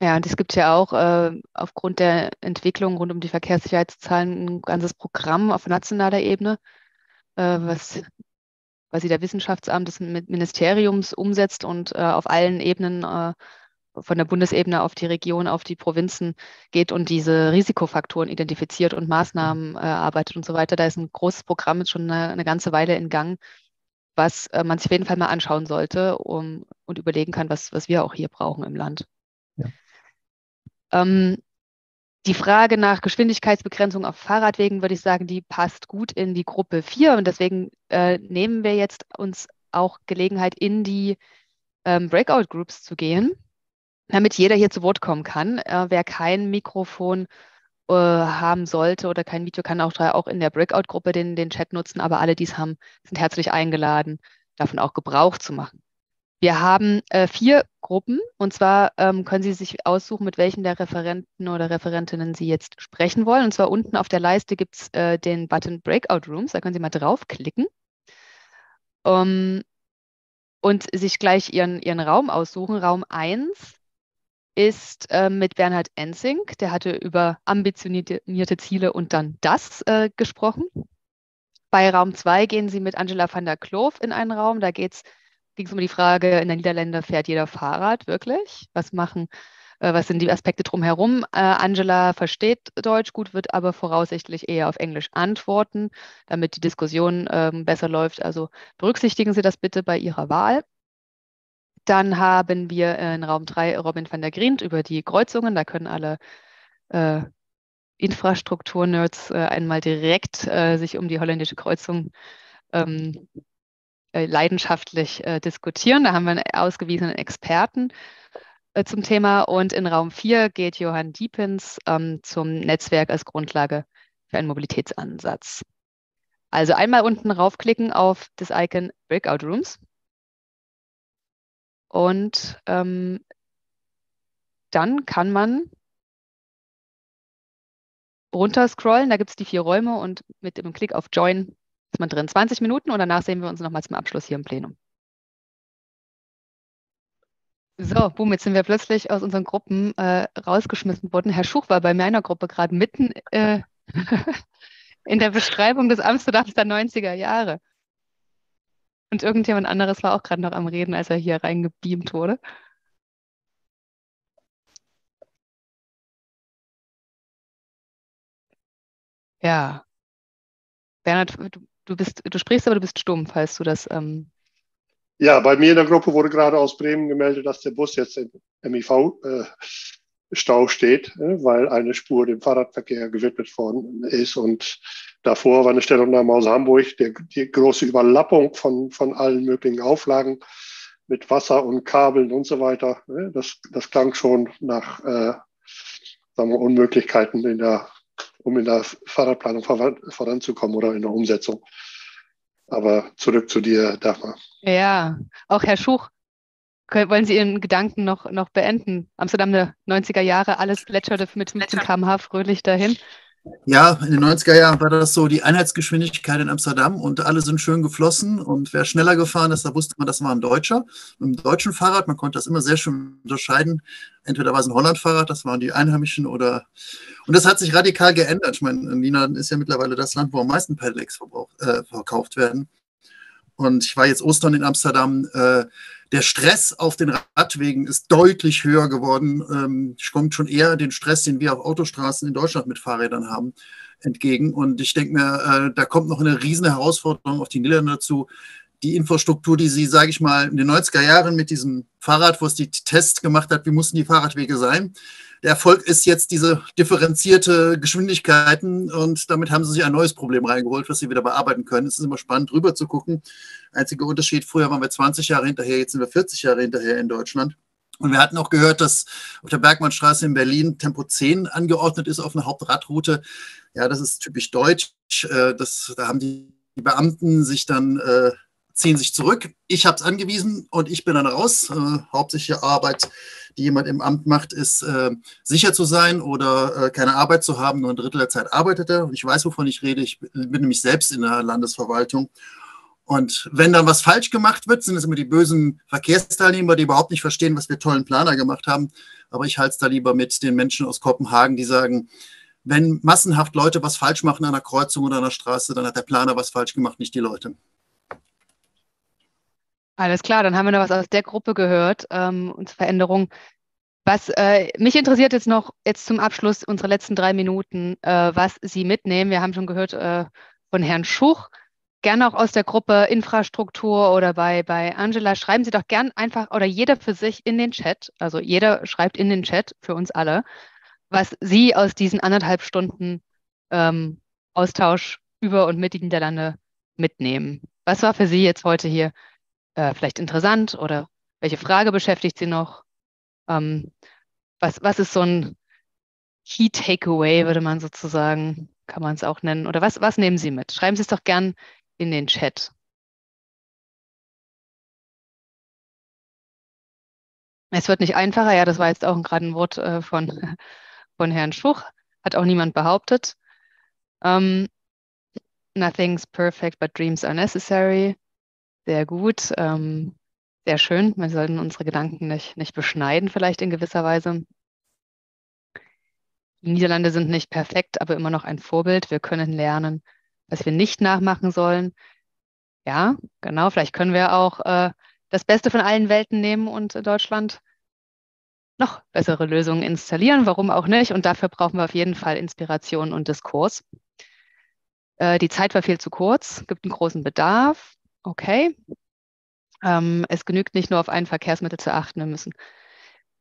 Speaker 1: Ja, und es gibt ja auch äh, aufgrund der Entwicklung rund um die Verkehrssicherheitszahlen ein ganzes Programm auf nationaler Ebene, äh, was quasi der Wissenschaftsamt des Ministeriums umsetzt und äh, auf allen Ebenen äh, von der Bundesebene auf die Region, auf die Provinzen geht und diese Risikofaktoren identifiziert und Maßnahmen äh, erarbeitet und so weiter. Da ist ein großes Programm jetzt schon eine, eine ganze Weile in Gang, was äh, man sich auf jeden Fall mal anschauen sollte um, und überlegen kann, was, was wir auch hier brauchen im Land. Ja. Ähm, die Frage nach Geschwindigkeitsbegrenzung auf Fahrradwegen, würde ich sagen, die passt gut in die Gruppe 4 und deswegen äh, nehmen wir jetzt uns auch Gelegenheit, in die ähm, Breakout-Groups zu gehen damit jeder hier zu Wort kommen kann. Äh, wer kein Mikrofon äh, haben sollte oder kein Video, kann auch, auch in der Breakout-Gruppe den, den Chat nutzen, aber alle, die es haben, sind herzlich eingeladen, davon auch Gebrauch zu machen. Wir haben äh, vier Gruppen und zwar ähm, können Sie sich aussuchen, mit welchen der Referenten oder Referentinnen Sie jetzt sprechen wollen. Und zwar unten auf der Leiste gibt es äh, den Button Breakout Rooms, da können Sie mal draufklicken um, und sich gleich Ihren, Ihren Raum aussuchen. Raum 1 ist äh, mit Bernhard Ensing, der hatte über ambitionierte Ziele und dann das äh, gesprochen. Bei Raum 2 gehen Sie mit Angela van der Kloof in einen Raum. Da ging es um die Frage, in den Niederlanden fährt jeder Fahrrad wirklich? Was machen, äh, was sind die Aspekte drumherum? Äh, Angela versteht Deutsch gut, wird aber voraussichtlich eher auf Englisch antworten, damit die Diskussion ähm, besser läuft. Also berücksichtigen Sie das bitte bei Ihrer Wahl. Dann haben wir in Raum 3 Robin van der Grient über die Kreuzungen. Da können alle äh, Infrastrukturnerds äh, einmal direkt äh, sich um die holländische Kreuzung ähm, äh, leidenschaftlich äh, diskutieren. Da haben wir einen ausgewiesenen Experten äh, zum Thema. Und in Raum 4 geht Johann Diepens ähm, zum Netzwerk als Grundlage für einen Mobilitätsansatz. Also einmal unten raufklicken auf das Icon Breakout Rooms. Und ähm, dann kann man runterscrollen, da gibt es die vier Räume und mit dem Klick auf Join ist man drin. 20 Minuten und danach sehen wir uns nochmal zum Abschluss hier im Plenum. So, boom, jetzt sind wir plötzlich aus unseren Gruppen äh, rausgeschmissen worden. Herr Schuch war bei meiner Gruppe gerade mitten äh, [laughs] in der Beschreibung des Amsterdams der 90er Jahre. Und irgendjemand anderes war auch gerade noch am Reden, als er hier reingebeamt wurde. Ja. Bernhard, du, du, bist, du sprichst, aber du bist stumm, falls du das. Ähm
Speaker 3: ja, bei mir in der Gruppe wurde gerade aus Bremen gemeldet, dass der Bus jetzt im MIV-Stau äh, steht, äh, weil eine Spur dem Fahrradverkehr gewidmet worden ist. Und davor war eine Stellungnahme aus Hamburg, der, die große Überlappung von, von allen möglichen Auflagen mit Wasser und Kabeln und so weiter. Ne? Das, das klang schon nach äh, sagen wir, Unmöglichkeiten in der um in der Fahrradplanung voranzukommen oder in der Umsetzung. Aber zurück zu dir, Dagmar.
Speaker 1: Ja, auch Herr Schuch, wollen Sie Ihren Gedanken noch, noch beenden? Amsterdam der 90er Jahre, alles plätscherte mit 15 km/h fröhlich dahin.
Speaker 7: Ja, in den 90er Jahren war das so die Einheitsgeschwindigkeit in Amsterdam und alle sind schön geflossen und wer schneller gefahren ist, da wusste man, das war ein Deutscher. Mit dem deutschen Fahrrad, man konnte das immer sehr schön unterscheiden. Entweder war es ein Holland-Fahrrad, das waren die Einheimischen oder. Und das hat sich radikal geändert. Ich meine, Niederlanden ist ja mittlerweile das Land, wo am meisten Pedelecs äh, verkauft werden. Und ich war jetzt Ostern in Amsterdam. Äh, der Stress auf den Radwegen ist deutlich höher geworden. Ähm, kommt schon eher den Stress, den wir auf Autostraßen in Deutschland mit Fahrrädern haben, entgegen. Und ich denke mir, äh, da kommt noch eine riesen Herausforderung auf die Niederlande dazu, die Infrastruktur, die sie, sage ich mal, in den 90er Jahren mit diesem Fahrrad, wo es die Tests gemacht hat, wie mussten die Fahrradwege sein. Der Erfolg ist jetzt diese differenzierte Geschwindigkeiten und damit haben sie sich ein neues Problem reingeholt, was sie wieder bearbeiten können. Es ist immer spannend, drüber zu gucken. Einziger Unterschied, früher waren wir 20 Jahre hinterher, jetzt sind wir 40 Jahre hinterher in Deutschland. Und wir hatten auch gehört, dass auf der Bergmannstraße in Berlin Tempo 10 angeordnet ist auf einer Hauptradroute. Ja, das ist typisch deutsch. Äh, das, da haben die Beamten sich dann äh, ziehen sich zurück. Ich habe es angewiesen und ich bin dann raus. Äh, hauptsächliche Arbeit, die jemand im Amt macht, ist äh, sicher zu sein oder äh, keine Arbeit zu haben. Nur ein Drittel der Zeit arbeitet er. Und ich weiß, wovon ich rede. Ich bin nämlich selbst in der Landesverwaltung. Und wenn dann was falsch gemacht wird, sind es immer die bösen Verkehrsteilnehmer, die überhaupt nicht verstehen, was wir tollen Planer gemacht haben. Aber ich halte es da lieber mit den Menschen aus Kopenhagen, die sagen, wenn massenhaft Leute was falsch machen an einer Kreuzung oder an einer Straße, dann hat der Planer was falsch gemacht, nicht die Leute.
Speaker 1: Alles klar, dann haben wir noch was aus der Gruppe gehört ähm, und Veränderung. Was äh, mich interessiert jetzt noch, jetzt zum Abschluss unsere letzten drei Minuten, äh, was Sie mitnehmen. Wir haben schon gehört äh, von Herrn Schuch, gerne auch aus der Gruppe Infrastruktur oder bei, bei Angela. Schreiben Sie doch gern einfach oder jeder für sich in den Chat, also jeder schreibt in den Chat für uns alle, was Sie aus diesen anderthalb Stunden ähm, Austausch über und mit den Niederlande mitnehmen. Was war für Sie jetzt heute hier äh, vielleicht interessant oder welche Frage beschäftigt Sie noch? Ähm, was, was ist so ein Key Takeaway, würde man sozusagen, kann man es auch nennen? Oder was, was nehmen Sie mit? Schreiben Sie es doch gern in den Chat. Es wird nicht einfacher, ja, das war jetzt auch gerade ein Wort äh, von, [laughs] von Herrn Schuch, hat auch niemand behauptet. Um, nothing's perfect, but dreams are necessary. Sehr gut, ähm, sehr schön. Wir sollten unsere Gedanken nicht, nicht beschneiden, vielleicht in gewisser Weise. Die Niederlande sind nicht perfekt, aber immer noch ein Vorbild. Wir können lernen, was wir nicht nachmachen sollen. Ja, genau. Vielleicht können wir auch äh, das Beste von allen Welten nehmen und Deutschland noch bessere Lösungen installieren. Warum auch nicht? Und dafür brauchen wir auf jeden Fall Inspiration und Diskurs. Äh, die Zeit war viel zu kurz, gibt einen großen Bedarf okay, ähm, es genügt nicht nur auf ein Verkehrsmittel zu achten, wir müssen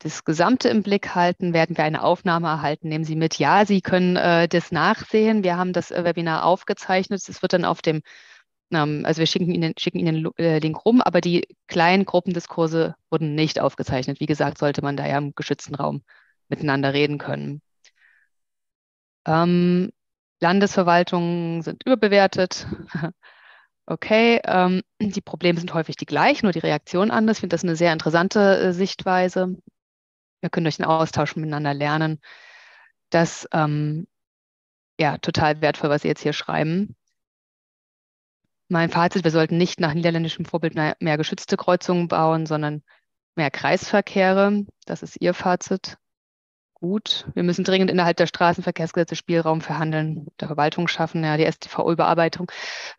Speaker 1: das Gesamte im Blick halten. Werden wir eine Aufnahme erhalten? Nehmen Sie mit. Ja, Sie können äh, das nachsehen. Wir haben das äh, Webinar aufgezeichnet. Es wird dann auf dem, ähm, also wir schicken Ihnen, schicken Ihnen den äh, Link rum, aber die kleinen Gruppendiskurse wurden nicht aufgezeichnet. Wie gesagt, sollte man da ja im geschützten Raum miteinander reden können. Ähm, Landesverwaltungen sind überbewertet. [laughs] okay, ähm, die Probleme sind häufig die gleichen, nur die Reaktion anders. Ich finde das eine sehr interessante äh, Sichtweise. Wir können durch den Austausch miteinander lernen. Das ähm, ja total wertvoll, was Sie jetzt hier schreiben. Mein Fazit, wir sollten nicht nach niederländischem Vorbild mehr, mehr geschützte Kreuzungen bauen, sondern mehr Kreisverkehre. Das ist Ihr Fazit gut. Wir müssen dringend innerhalb der Straßenverkehrsgesetze Spielraum verhandeln, der Verwaltung schaffen, ja, die STVO-Überarbeitung.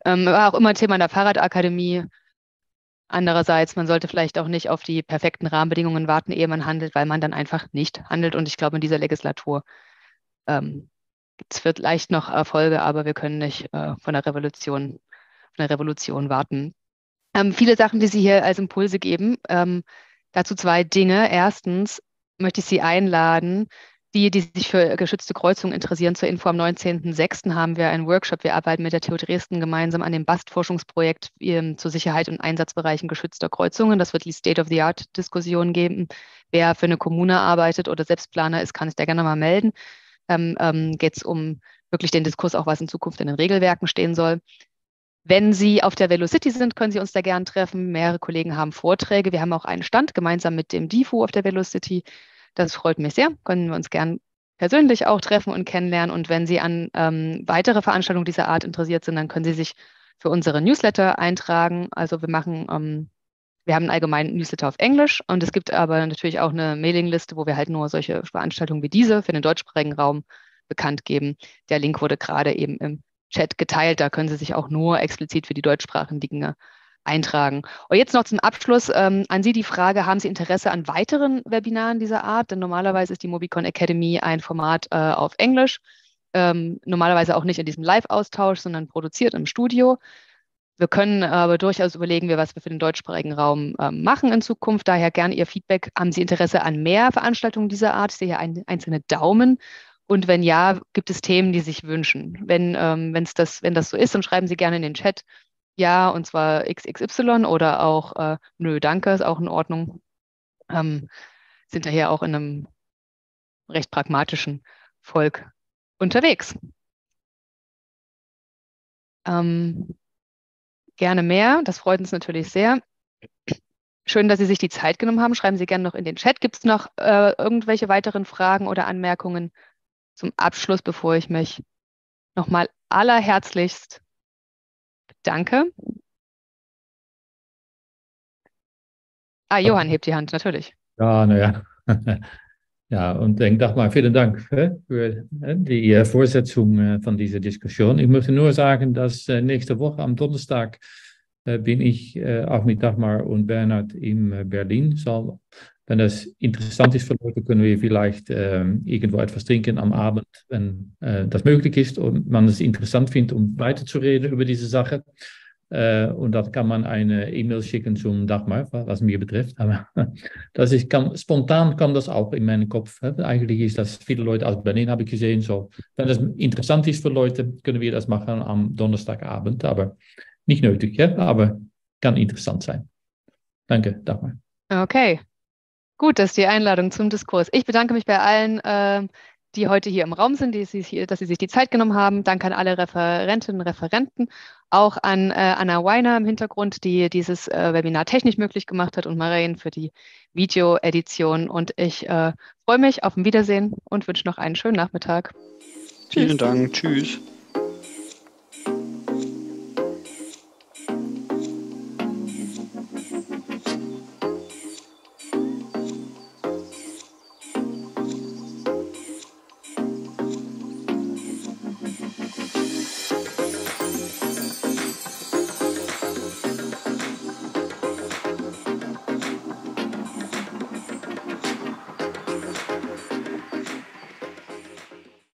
Speaker 1: Ähm, war auch immer Thema in der Fahrradakademie. Andererseits, man sollte vielleicht auch nicht auf die perfekten Rahmenbedingungen warten, ehe man handelt, weil man dann einfach nicht handelt. Und ich glaube, in dieser Legislatur ähm, es wird leicht noch Erfolge, aber wir können nicht äh, von der Revolution, von der Revolution warten. Ähm, viele Sachen, die Sie hier als Impulse geben. Ähm, dazu zwei Dinge. Erstens, möchte ich Sie einladen. Die, die sich für geschützte Kreuzungen interessieren, zur Info am 19.06. haben wir einen Workshop. Wir arbeiten mit der TU Dresden gemeinsam an dem BAST-Forschungsprojekt ähm, zur Sicherheit und Einsatzbereichen geschützter Kreuzungen. Das wird die State-of-the-Art-Diskussion geben. Wer für eine Kommune arbeitet oder Selbstplaner ist, kann sich da gerne mal melden. Ähm, ähm, Geht es um wirklich den Diskurs, auch was in Zukunft in den Regelwerken stehen soll. Wenn Sie auf der Velocity sind, können Sie uns da gern treffen. Mehrere Kollegen haben Vorträge. Wir haben auch einen Stand gemeinsam mit dem DIFU auf der Velocity. Das freut mich sehr. Können wir uns gern persönlich auch treffen und kennenlernen. Und wenn Sie an ähm, weitere Veranstaltungen dieser Art interessiert sind, dann können Sie sich für unsere Newsletter eintragen. Also wir machen, ähm, wir haben einen allgemeinen Newsletter auf Englisch und es gibt aber natürlich auch eine Mailingliste, wo wir halt nur solche Veranstaltungen wie diese für den deutschsprachigen Raum bekannt geben. Der Link wurde gerade eben im Chat geteilt. Da können Sie sich auch nur explizit für die deutschsprachigen Dinge eintragen. Und jetzt noch zum Abschluss ähm, an Sie die Frage, haben Sie Interesse an weiteren Webinaren dieser Art? Denn normalerweise ist die Mobicon Academy ein Format äh, auf Englisch, ähm, normalerweise auch nicht in diesem Live-Austausch, sondern produziert im Studio. Wir können aber durchaus überlegen, was wir für den deutschsprachigen Raum ähm, machen in Zukunft. Daher gerne Ihr Feedback. Haben Sie Interesse an mehr Veranstaltungen dieser Art? Ich sehe hier ein, einzelne Daumen. Und wenn ja, gibt es Themen, die sich wünschen? Wenn, ähm, das, wenn das so ist, dann schreiben Sie gerne in den Chat ja, und zwar XXY oder auch äh, nö, danke, ist auch in Ordnung. Ähm, sind daher auch in einem recht pragmatischen Volk unterwegs. Ähm, gerne mehr, das freut uns natürlich sehr. Schön, dass Sie sich die Zeit genommen haben. Schreiben Sie gerne noch in den Chat. Gibt es noch äh, irgendwelche weiteren Fragen oder Anmerkungen zum Abschluss, bevor ich mich nochmal allerherzlichst bedanke? Ah, Johann hebt die Hand, natürlich.
Speaker 6: Ja, naja. [laughs] Ja, und ich dachte mal, vielen Dank für die Vorsetzung von dieser Diskussion. Ich möchte nur sagen, dass nächste Woche am Donnerstag bin ich auch mit Dagmar und Bernhard in Berlin. So, wenn das interessant ist für Leute, können wir vielleicht irgendwo etwas trinken am Abend, wenn das möglich ist und man es interessant findet, um weiterzureden über diese Sache. Äh, und dann kann man eine E-Mail schicken zum Dagmar, was mir betrifft. Aber [laughs] das ist, kann, spontan kam das auch in meinen Kopf. Eigentlich ist das viele Leute aus Berlin, habe ich gesehen. So, wenn das interessant ist für Leute, können wir das machen am Donnerstagabend. Aber nicht nötig, ja? aber kann interessant sein. Danke, Dagmar.
Speaker 1: Okay. Gut, das ist die Einladung zum Diskurs. Ich bedanke mich bei allen. Äh, die heute hier im Raum sind, die Sie, dass Sie sich die Zeit genommen haben. Danke an alle Referentinnen und Referenten, auch an äh, Anna Weiner im Hintergrund, die dieses äh, Webinar technisch möglich gemacht hat und Maren für die Video-Edition. Und ich äh, freue mich auf ein Wiedersehen und wünsche noch einen schönen Nachmittag.
Speaker 8: Vielen Dank. Tschüss.